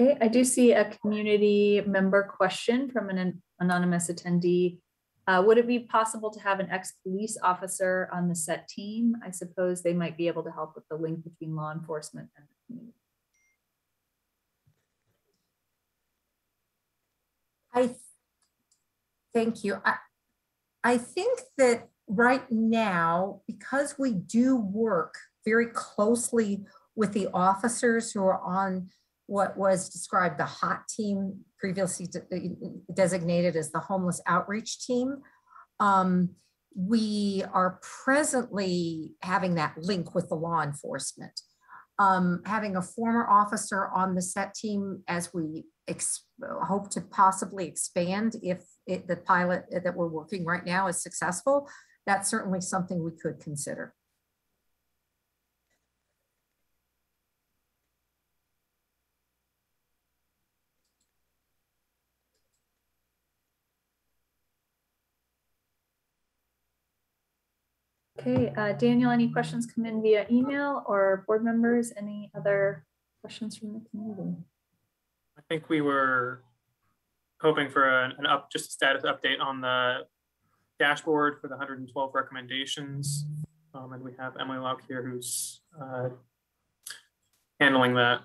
Okay, I do see a community member question from an an anonymous attendee. Uh, would it be possible to have an ex-police officer on the set team? I suppose they might be able to help with the link between law enforcement and the community. I, th- thank you. I, I think that right now, because we do work very closely with the officers who are on what was described the hot team previously de- designated as the homeless outreach team. Um, we are presently having that link with the law enforcement. Um, having a former officer on the set team as we hope to possibly expand if it, the pilot that we're working right now is successful, that's certainly something we could consider. Okay, uh, Daniel, any questions come in via email or board members? Any other questions from the community? I think we were hoping for an an up, just a status update on the dashboard for the 112 recommendations. Um, And we have Emily Locke here who's uh, handling that.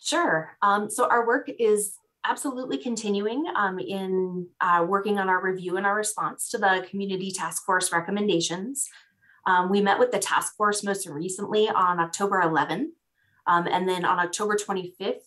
Sure. Um, so our work is absolutely continuing um, in uh, working on our review and our response to the community task force recommendations. Um, we met with the task force most recently on October 11. Um, and then on October 25th,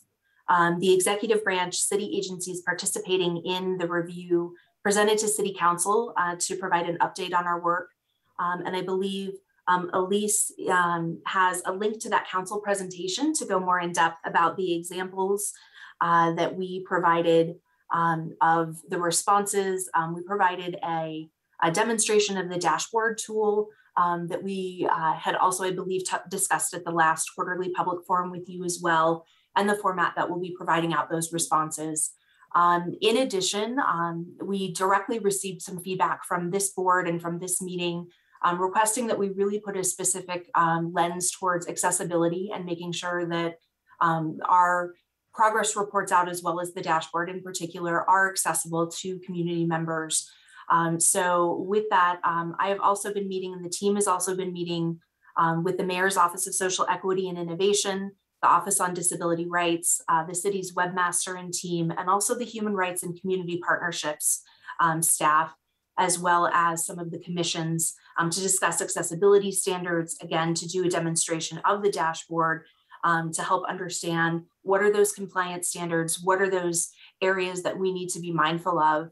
um, the executive branch city agencies participating in the review presented to city council uh, to provide an update on our work. Um, and I believe um, Elise um, has a link to that council presentation to go more in depth about the examples uh, that we provided um, of the responses. Um, we provided a, a, demonstration of the dashboard tool um, that we uh, had also, I believe, discussed at the last quarterly public forum with you as well, and the format that we'll be providing out those responses. Um, in addition, um, we directly received some feedback from this board and from this meeting um, requesting that we really put a specific um, lens towards accessibility and making sure that um, our progress reports out as well as the dashboard in particular are accessible to community members. Um, so with that, um, I have also been meeting and the team has also been meeting um, with the Mayor's Office of Social Equity and Innovation, the Office on Disability Rights, uh, the city's webmaster and team, and also the Human Rights and Community Partnerships staff, as well as some of the commissions um, to discuss accessibility standards, again, to do a demonstration of the dashboard um, to help understand what are those compliance standards, what are those areas that we need to be mindful of.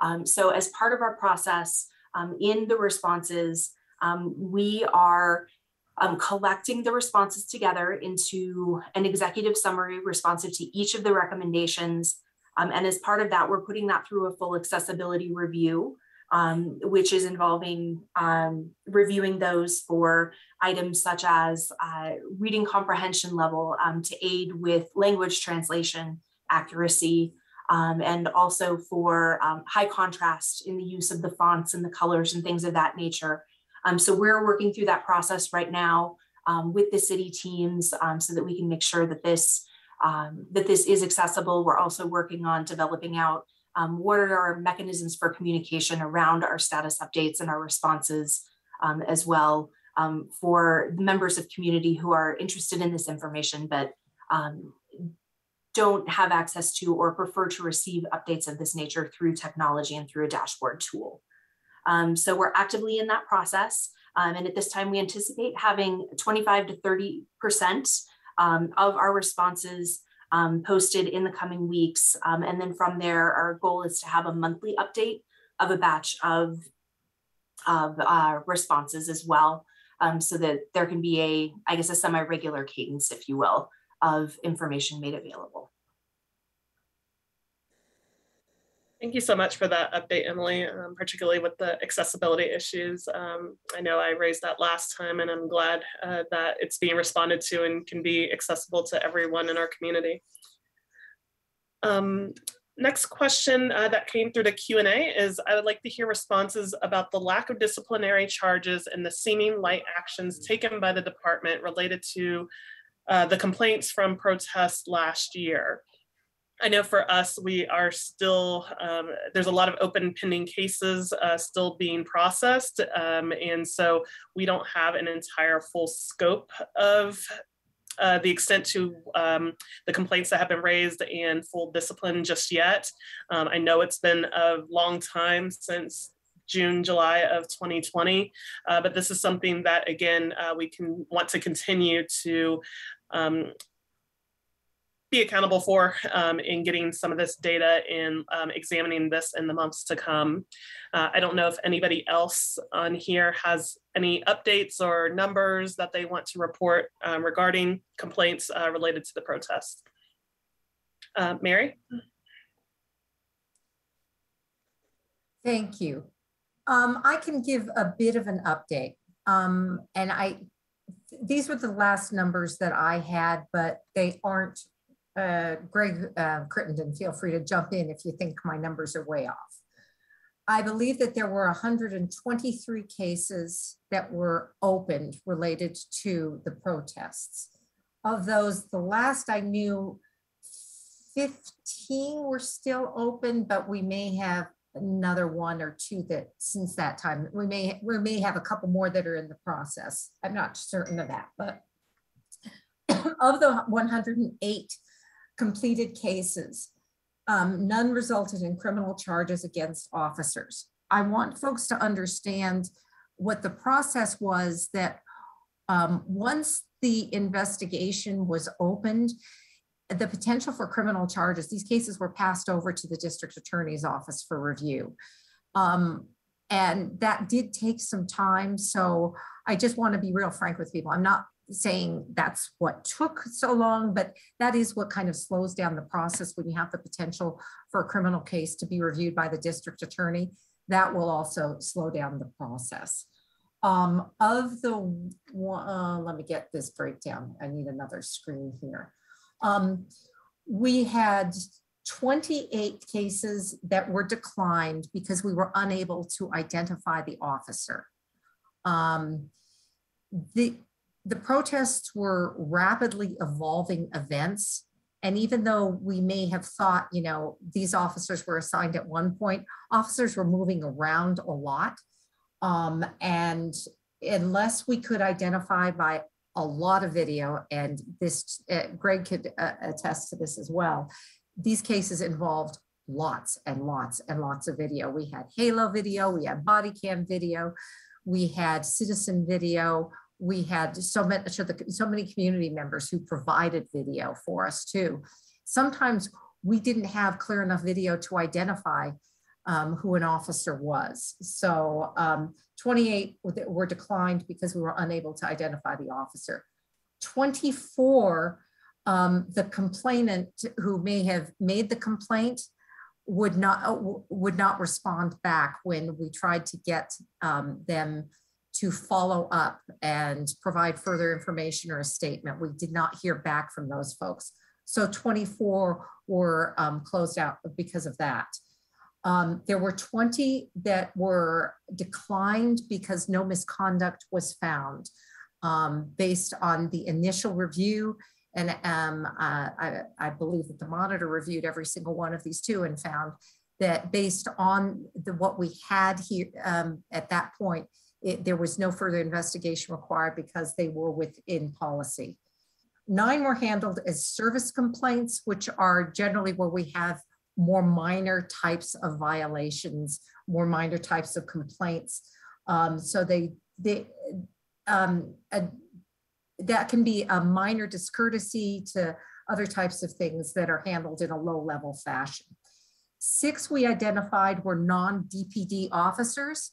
Um, so as part of our process um, in the responses, um, we are um, collecting the responses together into an executive summary responsive to each of the recommendations. and as part of that, we're putting that through a full accessibility review um, which is involving um, reviewing those for items such as uh, reading comprehension level um, to aid with language translation accuracy, um, and also for um, high contrast in the use of the fonts and the colors and things of that nature. Um, so we're working through that process right now with the city teams so that we can make sure that this that this is accessible. We're also working on developing out um, what are our mechanisms for communication around our status updates and our responses um, as well um, for members of community who are interested in this information, but um, don't have access to or prefer to receive updates of this nature through technology and through a dashboard tool. Um, so we're actively in that process. Um, and at this time, we anticipate having 25 to 30% um, of our responses um, posted in the coming weeks. Um, and then from there, our goal is to have a monthly update of a batch of, of uh, responses as well. Um, so that there can be a, I guess, a semi-regular cadence, if you will, of information made available. Thank you so much for that update, Emily, um, particularly with the accessibility issues. Um, I know I raised that last time and I'm glad uh, that it's being responded to and can be accessible to everyone in our community. Um, next question uh, that came through the Q&A is I would like to hear responses about the lack of disciplinary charges and the seeming light actions taken by the department related to uh, the complaints from protests last year. I know for us, we are still, um, there's a lot of open pending cases uh, still being processed. Um, and so we don't have an entire full scope of uh, the extent to um, the complaints that have been raised and full discipline just yet. Um, I know it's been a long time since June, July of 2020, uh, but this is something that again, uh, we can want to continue to um, be accountable for um, in getting some of this data and um, examining this in the months to come. Uh, I don't know if anybody else on here has any updates or numbers that they want to report um, regarding complaints uh, related to the protest. Uh, Mary? Thank you. Um, I can give a bit of an update. Um, and I, these were the last numbers that I had, but they aren't uh, Greg uh, Crittenden, feel free to jump in if you think my numbers are way off. I believe that there were 123 cases that were opened related to the protests. Of those, the last I knew, 15 were still open, but we may have another one or two that since that time, we may, we may have a couple more that are in the process. I'm not certain of that, but of the 108 completed cases. Um, none resulted in criminal charges against officers. I want folks to understand what the process was that um, once the investigation was opened, the potential for criminal charges, these cases were passed over to the district attorney's office for review. Um, and that did take some time. So I just want to be real frank with people. I'm not saying that's what took so long, but that is what kind of slows down the process when you have the potential for a criminal case to be reviewed by the district attorney. That will also slow down the process. Um, of the, uh, let me get this breakdown. I need another screen here. Um, we had 28 cases that were declined because we were unable to identify the officer. Um, the the protests were rapidly evolving events. And even though we may have thought, you know, these officers were assigned at one point, officers were moving around a lot. Um, and unless we could identify by a lot of video, and this, uh, Greg could uh, attest to this as well, these cases involved lots and lots and lots of video. We had halo video, we had body cam video, we had citizen video, we had so many, so many community members who provided video for us too. Sometimes we didn't have clear enough video to identify um, who an officer was. So um, 28 were declined because we were unable to identify the officer. 24, um, the complainant who may have made the complaint would not would not respond back when we tried to get um, them to follow up and provide further information or a statement. We did not hear back from those folks. So 24 were um, closed out because of that. Um, there were 20 that were declined because no misconduct was found um, based on the initial review. And um, uh, I, I, believe that the monitor reviewed every single one of these two and found that based on the, what we had here um, at that point, it, there was no further investigation required because they were within policy. Nine were handled as service complaints, which are generally where we have more minor types of violations, more minor types of complaints. Um, so they, they, um, a- that can be a minor discourtesy to other types of things that are handled in a low-level fashion. Six we identified were non-DPD officers.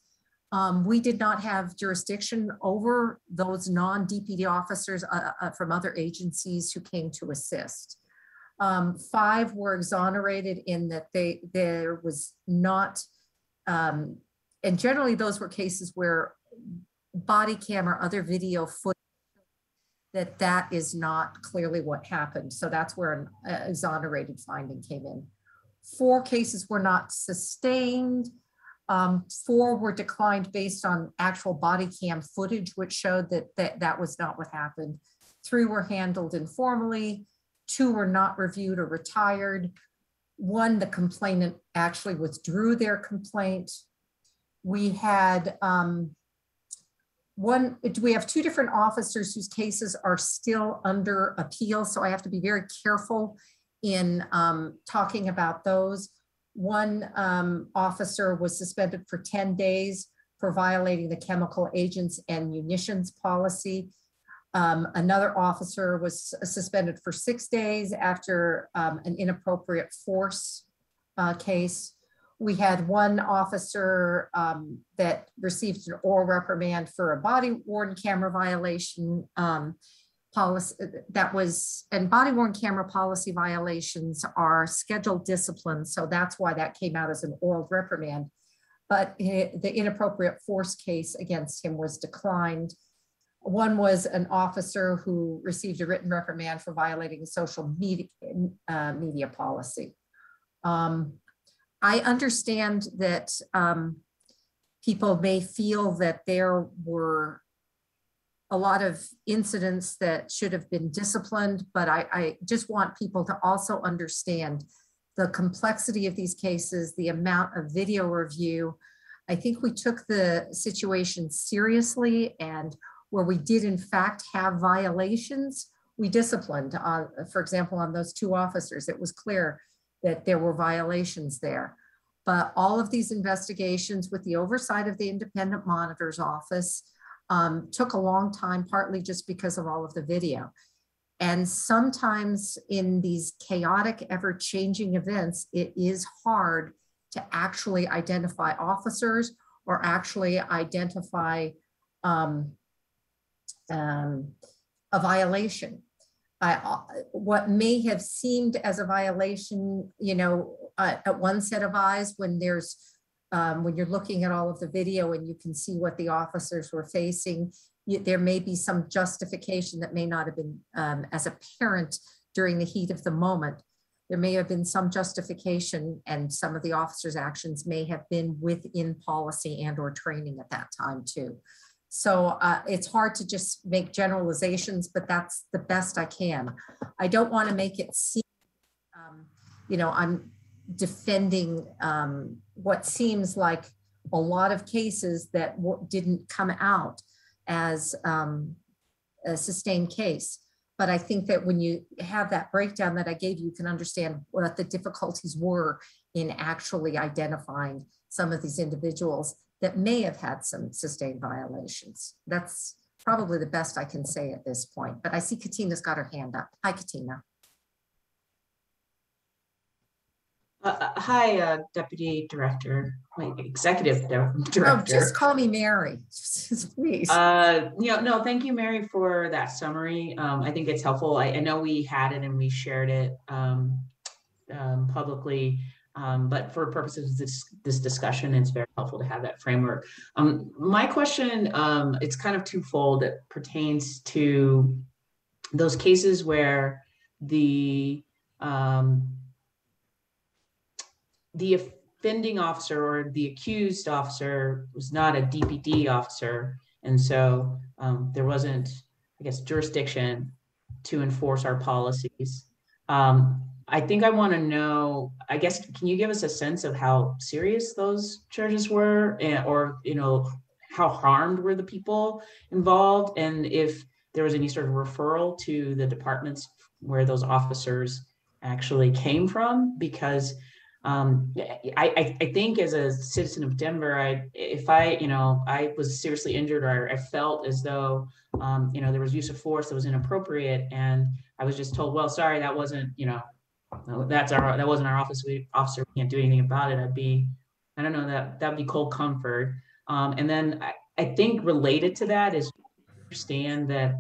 Um, we did not have jurisdiction over those non-DPD officers uh, uh, from other agencies who came to assist. Um, five were exonerated in that they, there was not, um, and generally those were cases where body cam or other video footage that that is not clearly what happened. So that's where an uh, exonerated finding came in. Four cases were not sustained. Um, four were declined based on actual body cam footage, which showed that that, that was not what happened. Three were handled informally. Two were not reviewed or retired. One, the complainant actually withdrew their complaint. We had um, one, do we have two different officers whose cases are still under appeal, so I have to be very careful in um, talking about those. One um, officer was suspended for 10 days for violating the chemical agents and munitions policy. Um, another officer was suspended for six days after um, an inappropriate force uh, case. We had one officer um, that received an oral reprimand for a body worn camera violation um, policy that was, and body worn camera policy violations are scheduled discipline. So that's why that came out as an oral reprimand. But the inappropriate force case against him was declined. One was an officer who received a written reprimand for violating social media, uh, media policy. Um, I understand that um, people may feel that there were a lot of incidents that should have been disciplined, but I, I just want people to also understand the complexity of these cases, the amount of video review. I think we took the situation seriously and where we did in fact have violations, we disciplined, uh, for example, on those two officers, it was clear that there were violations there. But all of these investigations with the oversight of the independent monitor's office um, took a long time, partly just because of all of the video. And sometimes in these chaotic, ever changing events, it is hard to actually identify officers or actually identify um, um, a violation. I, what may have seemed as a violation, you know, uh, at one set of eyes when there's um, when you're looking at all of the video and you can see what the officers were facing, you, there may be some justification that may not have been um, as apparent during the heat of the moment. There may have been some justification and some of the officers' actions may have been within policy and or training at that time too. So uh, it's hard to just make generalizations, but that's the best I can. I don't want to make it seem, um, you know, I'm defending um, what seems like a lot of cases that didn't come out as um, a sustained case. But I think that when you have that breakdown that I gave you, you can understand what the difficulties were in actually identifying some of these individuals that may have had some sustained violations. That's probably the best I can say at this point. But I see Katina's got her hand up. Hi, Katina. Hi, uh, Deputy Director, like Executive Oh, Director. just call me Mary, please. Uh, you know, no, thank you, Mary, for that summary. Um, I think it's helpful. I, I know we had it and we shared it um, um, publicly. Um, but for purposes of this, this discussion, it's very helpful to have that framework. Um, my question, um, it's kind of twofold. It pertains to those cases where the um, the offending officer or the accused officer was not a DPD officer, and so um, there wasn't, I guess, jurisdiction to enforce our policies. Um, I think I want to know, I guess, can you give us a sense of how serious those charges were and, or, you know, how harmed were the people involved? And if there was any sort of referral to the departments where those officers actually came from, because um, I, I, think as a citizen of Denver, I, if I, you know, I was seriously injured or I felt as though, um, you know, there was use of force that was inappropriate, and I was just told, well, sorry, that wasn't, you know, that's our, that wasn't our office, we, officer, we can't do anything about it, I'd be, I don't know, that, that'd be cold comfort. Um, and then I, I think related to that is understand that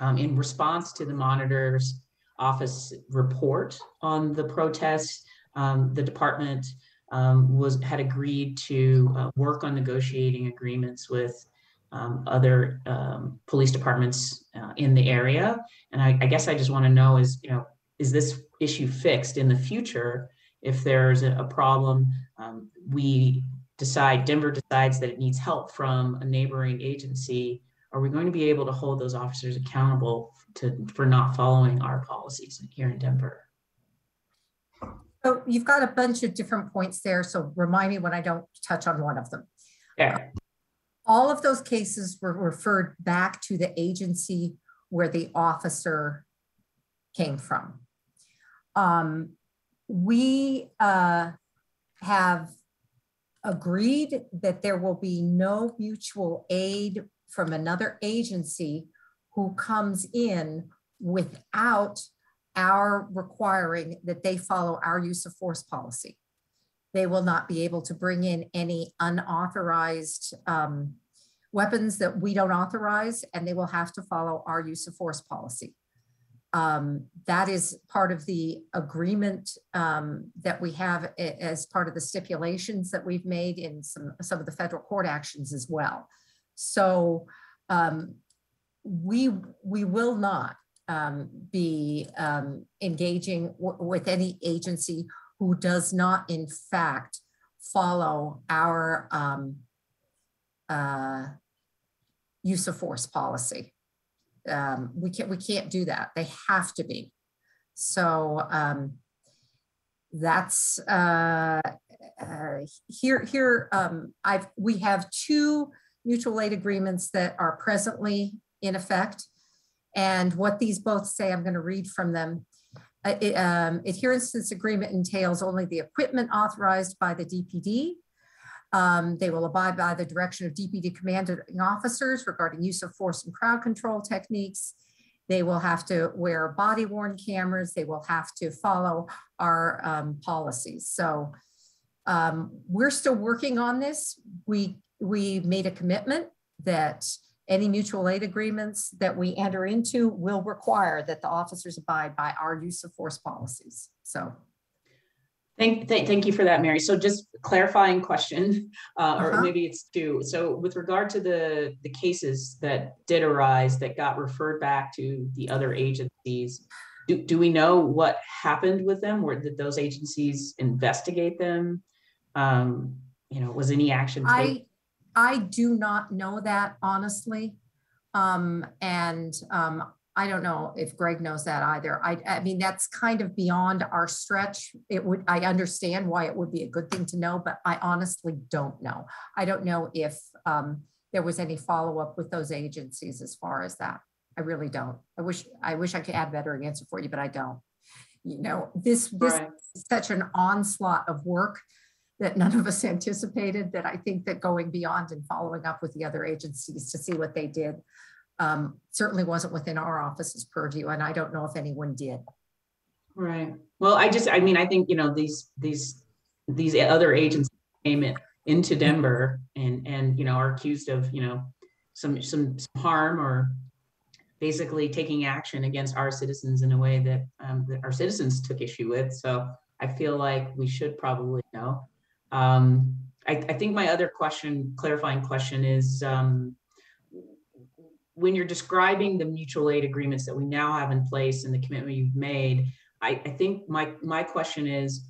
um, in response to the monitor's office report on the protests, um, the department um, was had agreed to uh, work on negotiating agreements with um, other um, police departments uh, in the area. And I, I guess I just want to know is, you know, is this issue fixed in the future? If there's a, a problem, um, we decide, Denver decides that it needs help from a neighboring agency, are we going to be able to hold those officers accountable to, for not following our policies here in Denver? So you've got a bunch of different points there, so remind me when I don't touch on one of them. Yeah, All of those cases were referred back to the agency where the officer came from. Um, we uh, have agreed that there will be no mutual aid from another agency who comes in without our requiring that they follow our use of force policy. They will not be able to bring in any unauthorized um, weapons that we don't authorize, and they will have to follow our use of force policy. Um, that is part of the agreement um, that we have as part of the stipulations that we've made in some, some of the federal court actions as well. So um, we, we will not um, be um, engaging with any agency who does not in fact follow our um, uh, use of force policy. Um, we can't, we can't do that. They have to be. So um, that's uh, uh, here, here, um, I've, we have two mutual aid agreements that are presently in effect. And what these both say, I'm going to read from them. Uh, it, um, adherence to this agreement entails only the equipment authorized by the DPD. Um, they will abide by the direction of DPD commanding officers regarding use of force and crowd control techniques. They will have to wear body worn cameras. They will have to follow our um, policies. So um, we're still working on this. We, we made a commitment that any mutual aid agreements that we enter into will require that the officers abide by our use of force policies. So Thank, thank, thank you for that, Mary. So just clarifying question, uh, or Uh-huh. maybe it's two. So with regard to the, the cases that did arise that got referred back to the other agencies, do, do we know what happened with them? Or did those agencies investigate them? Um, you know, was any action taken? I, do not know that honestly. Um, and, um, I don't know if Greg knows that either. I, I mean, that's kind of beyond our stretch. It would, I understand why it would be a good thing to know, but I honestly don't know. I don't know if, um, there was any follow-up with those agencies as far as that. I really don't. I wish, I wish I could have better answer for you, but I don't. You know, this, this Right. is such an onslaught of work that none of us anticipated, that I think that going beyond and following up with the other agencies to see what they did um, certainly wasn't within our office's purview, and I don't know if anyone did. Right. Well, I just, I mean, I think, you know, these, these, these other agents came in, into Denver and, and, you know, are accused of, you know, some, some some harm or basically taking action against our citizens in a way that, um, that our citizens took issue with. So I feel like we should probably know. Um, I, I think my other question, clarifying question is, um, when you're describing the mutual aid agreements that we now have in place and the commitment you've made, I, I think my, my question is,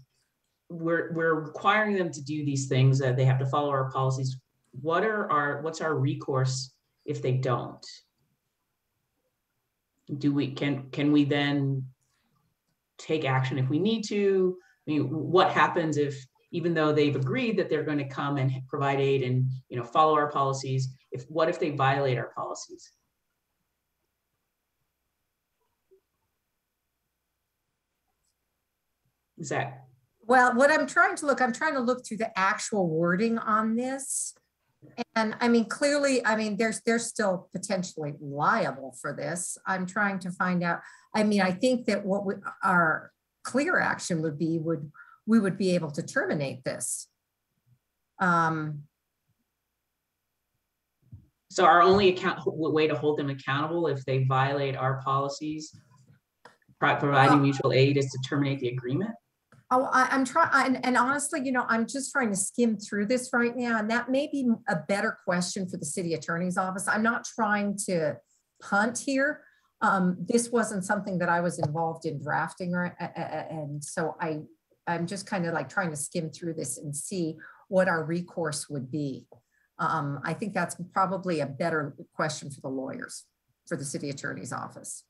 we're, we're requiring them to do these things, that they have to follow our policies. What are our, what's our recourse if they don't? Do we, can, can we then take action if we need to? I mean, what happens if, even though they've agreed that they're going to come and provide aid and you know follow our policies if what if they violate our policies? Is that? Well what i'm trying to look i'm trying to look through the actual wording on this. And i mean clearly i mean there's they're still potentially liable for this. I'm trying to find out i mean i think that what we, our clear action would be would we would be able to terminate this. Um, so our only account, way to hold them accountable if they violate our policies, pro- providing mutual aid is to terminate the agreement? Oh, I, I'm trying, and honestly, you know, I'm just trying to skim through this right now, and that may be a better question for the city attorney's office. I'm not trying to punt here. Um, this wasn't something that I was involved in drafting, or, a- a- a- and so I, I'm just kind of like trying to skim through this and see what our recourse would be. Um, I think that's probably a better question for the lawyers, for the city attorney's office.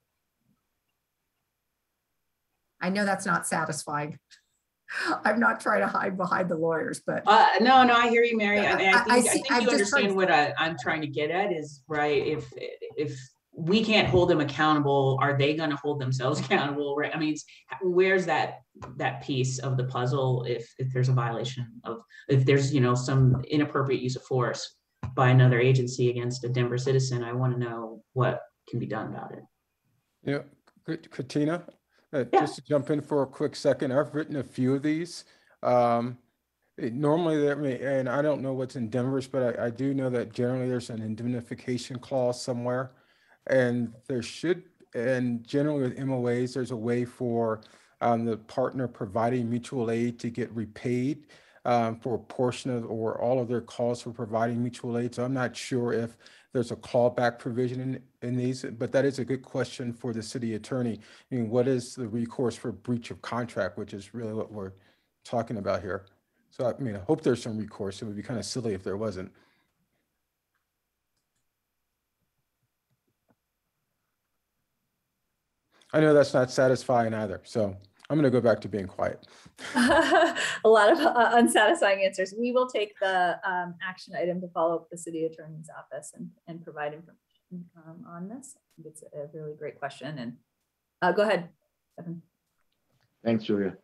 I know that's not satisfying. I'm not trying to hide behind the lawyers, but Uh, no, no, I hear you, Mary. I mean, I- I I think, I see- I'm you understand what I, I'm trying to get at is, right, if, if we can't hold them accountable, are they gonna hold themselves accountable, right? I mean, where's that, that piece of the puzzle if, if there's a violation of, if there's, you know, some inappropriate use of force by another agency against a Denver citizen, I wanna know what can be done about it. Yeah, Kat- Katina, uh, Yeah. just to jump in for a quick second, I've written a few of these. Um, it- Normally, there may, and I don't know what's in Denver's, but I, I do know that generally there's an indemnification clause somewhere. And there should, and generally with MOAs, there's a way for um, the partner providing mutual aid to get repaid um, for a portion of, or all of their costs for providing mutual aid. So I'm not sure if there's a callback provision in, in these, but that is a good question for the city attorney. I mean, what is the recourse for breach of contract, which is really what we're talking about here? So I mean, I hope there's some recourse. It would be kind of silly if there wasn't. I know that's not satisfying either, so I'm going to go back to being quiet. A lot of uh, unsatisfying answers. We will take the um, action item to follow up the city attorney's office and, and provide information um, on this. I think It's a really great question and uh, go ahead. Evan. Thanks, Julia.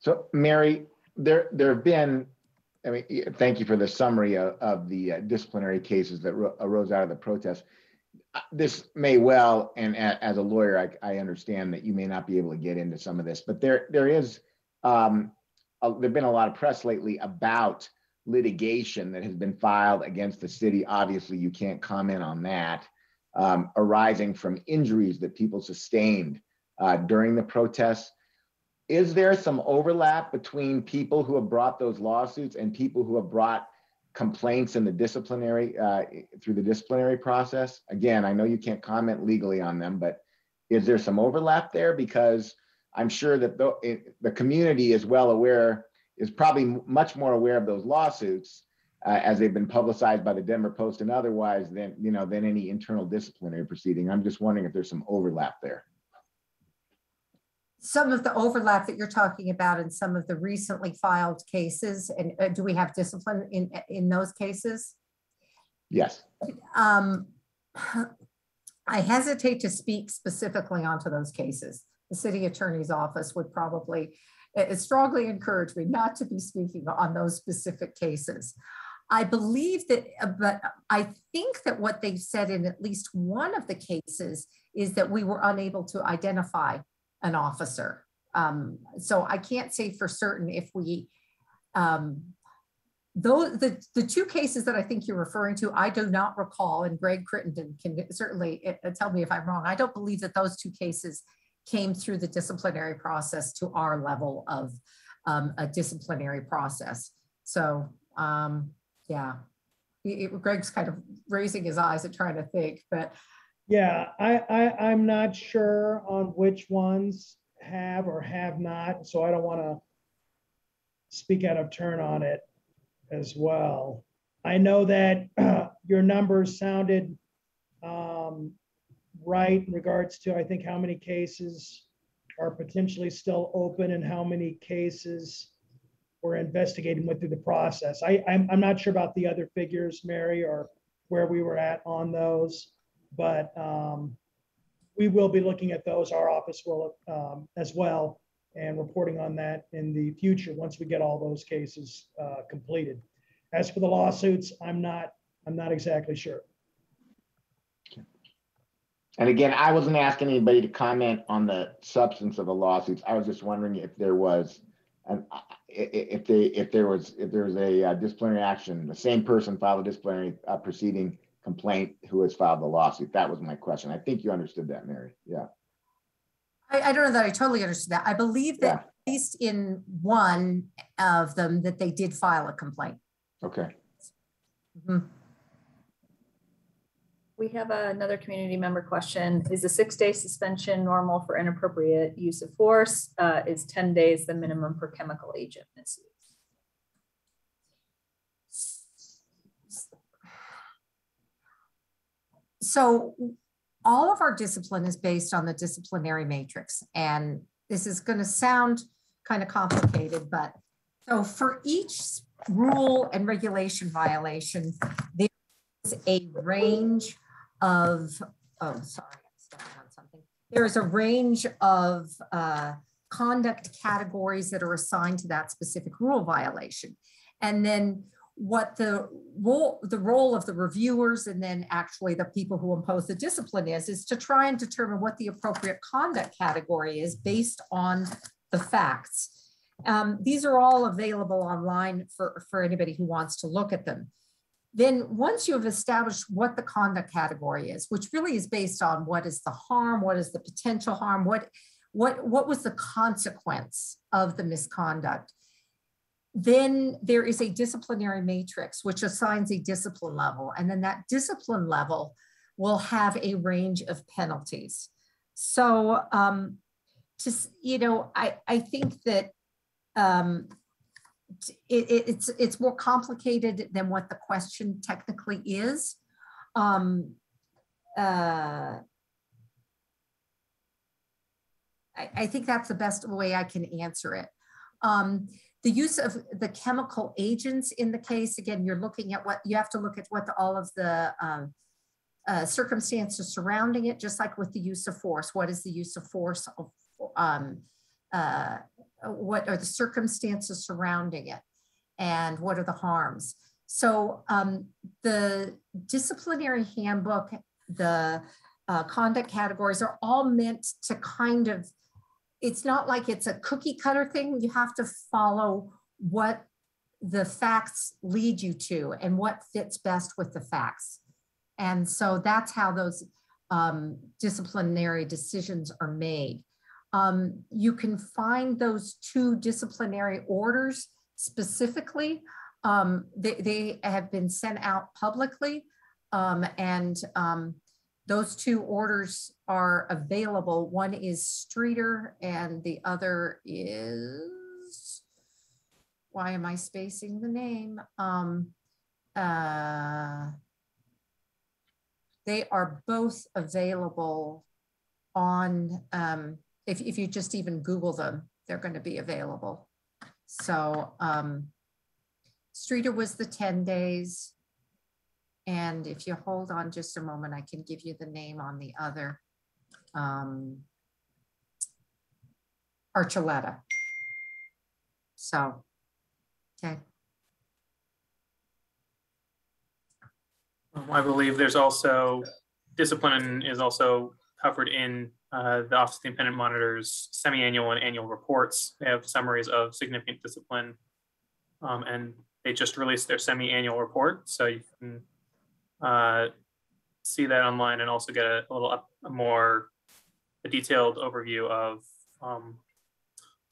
So Mary, there, there have been, I mean, thank you for the summary of, of the uh, disciplinary cases that ro- arose out of the protest. This may well, and as a lawyer, I, I understand that you may not be able to get into some of this, but there, there is, um, there've been a lot of press lately about litigation that has been filed against the city. Obviously, you can't comment on that, um, arising from injuries that people sustained uh, during the protests. Is there some overlap between people who have brought those lawsuits and people who have brought complaints in the disciplinary, uh, through the disciplinary process? Again, I know you can't comment legally on them, but is there some overlap there? Because I'm sure that the, it- the community is well aware, is probably much more aware of those lawsuits uh, as they've been publicized by the Denver Post and otherwise than, you know, than any internal disciplinary proceeding. I'm just wondering if there's some overlap there. Some of the overlap that you're talking about in some of the recently filed cases, and uh, do we have discipline in, in those cases? Yes. Um, I hesitate to speak specifically onto those cases. The city attorney's office would probably uh, strongly encourage me not to be speaking on those specific cases. I believe that, uh, but I think that what they've said in at least one of the cases is that we were unable to identify an officer. Um, so I can't say for certain if we, um, those, the, the two cases that I think you're referring to, I do not recall, and Greg Crittenden can certainly uh, tell me if I'm wrong. I don't believe that those two cases came through the disciplinary process to our level of um, a disciplinary process. So, um, yeah, It- it- Greg's kind of raising his eyes and trying to think, but Yeah, I, I, I'm not sure on which ones have or have not, so I don't want to speak out of turn on it as well. I know that your numbers sounded um, right in regards to, I think, how many cases are potentially still open and how many cases we're investigating went through the process. I, I'm, I'm not sure about the other figures, Mary, or where we were at on those. But um, we will be looking at those, our office will um, as well, and reporting on that in the future, once we get all those cases uh, completed. As for the lawsuits, I'm not, I'm not exactly sure. And again, I wasn't asking anybody to comment on the substance of the lawsuits. I was just wondering if there was, an i- if they, if there was, if there was a uh, disciplinary action, the same person filed a disciplinary uh, proceeding complaint who has filed the lawsuit. That was my question. I think you understood that, Mary. Yeah. I, I don't know that I totally understood that. I believe that at least in one of them, that they did file a complaint. Okay. Mhm. We have another community member question. Is a six-day suspension normal for inappropriate use of force? Uh, Is 10 days the minimum for chemical agent misuse? So all of our discipline is based on the disciplinary matrix. And this is going to sound kind of complicated, but so for each rule and regulation violation, there is a range of, oh, sorry, I'm on something. There is a range of uh, conduct categories that are assigned to that specific rule violation. And then what the role, the role of the reviewers and then actually the people who impose the discipline is, is to try and determine what the appropriate conduct category is based on the facts. Um, these are all available online for, for anybody who wants to look at them. Then once you have established what the conduct category is, which really is based on what is the harm, what is the potential harm, what, what, what was the consequence of the misconduct, then there is a disciplinary matrix which assigns a discipline level. And then that discipline level will have a range of penalties. So um, just, you know, I, I think that um, it, it, it's, it's more complicated than what the question technically is. Um, uh, I, I think that's the best way I can answer it. Um, the use of the chemical agents in the case, again, you're looking at what, you have to look at what the, all of the um, uh, circumstances surrounding it, just like with the use of force. What is the use of force? Of, um, uh, what are the circumstances surrounding it? And what are the harms? So um, the disciplinary handbook, the uh, conduct categories are all meant to kind of it's not like it's a cookie cutter thing. You have to follow what the facts lead you to and what fits best with the facts. And so that's how those um, disciplinary decisions are made. Um, you can find those two disciplinary orders specifically. Um, they, they have been sent out publicly um, and um, those two orders are available. One is Streeter and the other is, why am I spacing the name? Um, uh, they are both available on, um, if, if you just even Google them, they're going to be available. So um, Streeter was the 10 days. And if you hold on just a moment, I can give you the name on the other. Um, Archuleta. So, okay. I believe there's also, discipline is also covered in uh, the Office of the Independent Monitor's semi-annual and annual reports. They have summaries of significant discipline. Um, And they just released their semi-annual report, so you can uh, see that online and also get a, a little up, a more a detailed overview of um,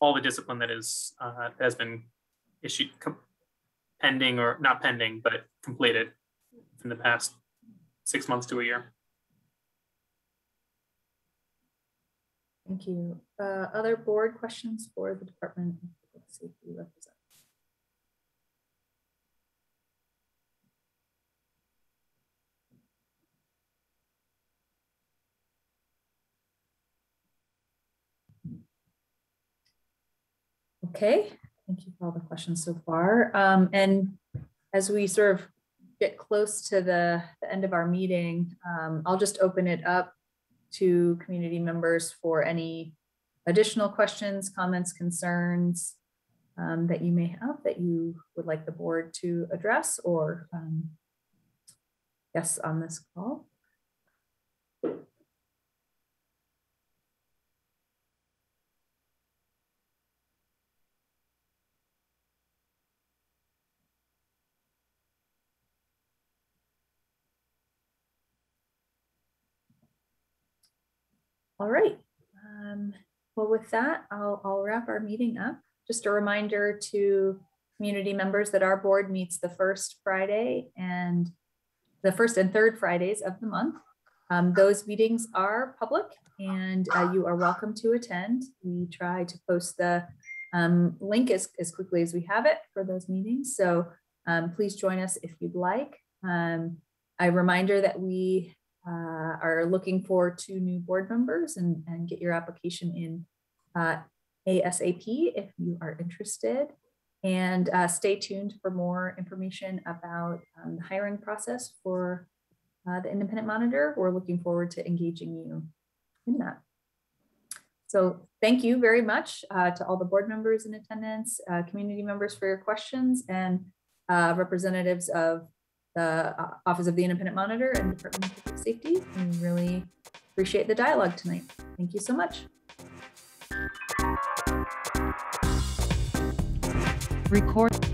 all the discipline that is uh, has been issued pending or not pending but completed in the past six months to a year. Thank you. Uh, Other board questions for the Department of Public Safety representative? Okay, thank you for all the questions so far. Um, And as we sort of get close to the, the end of our meeting, um, I'll just open it up to community members for any additional questions, comments, concerns um, that you may have that you would like the board to address or um, yes on this call. All right. Um, well, with that, I'll, I'll wrap our meeting up. Just a reminder to community members that our board meets the first Friday and the first and third Fridays of the month. Um, those meetings are public and uh, you are welcome to attend. We try to post the um, link as, as quickly as we have it for those meetings. So um, please join us if you'd like. Um, a reminder that we uh, are looking for two new board members and, and get your application in uh, ASAP if you are interested. And uh, stay tuned for more information about um, the hiring process for uh, the independent monitor. We're looking forward to engaging you in that. So thank you very much uh, to all the board members in attendance, uh, community members for your questions, and representatives of the uh, Office of the Independent Monitor and Department of Public Safety. We really appreciate the dialogue tonight. Thank you so much. Record.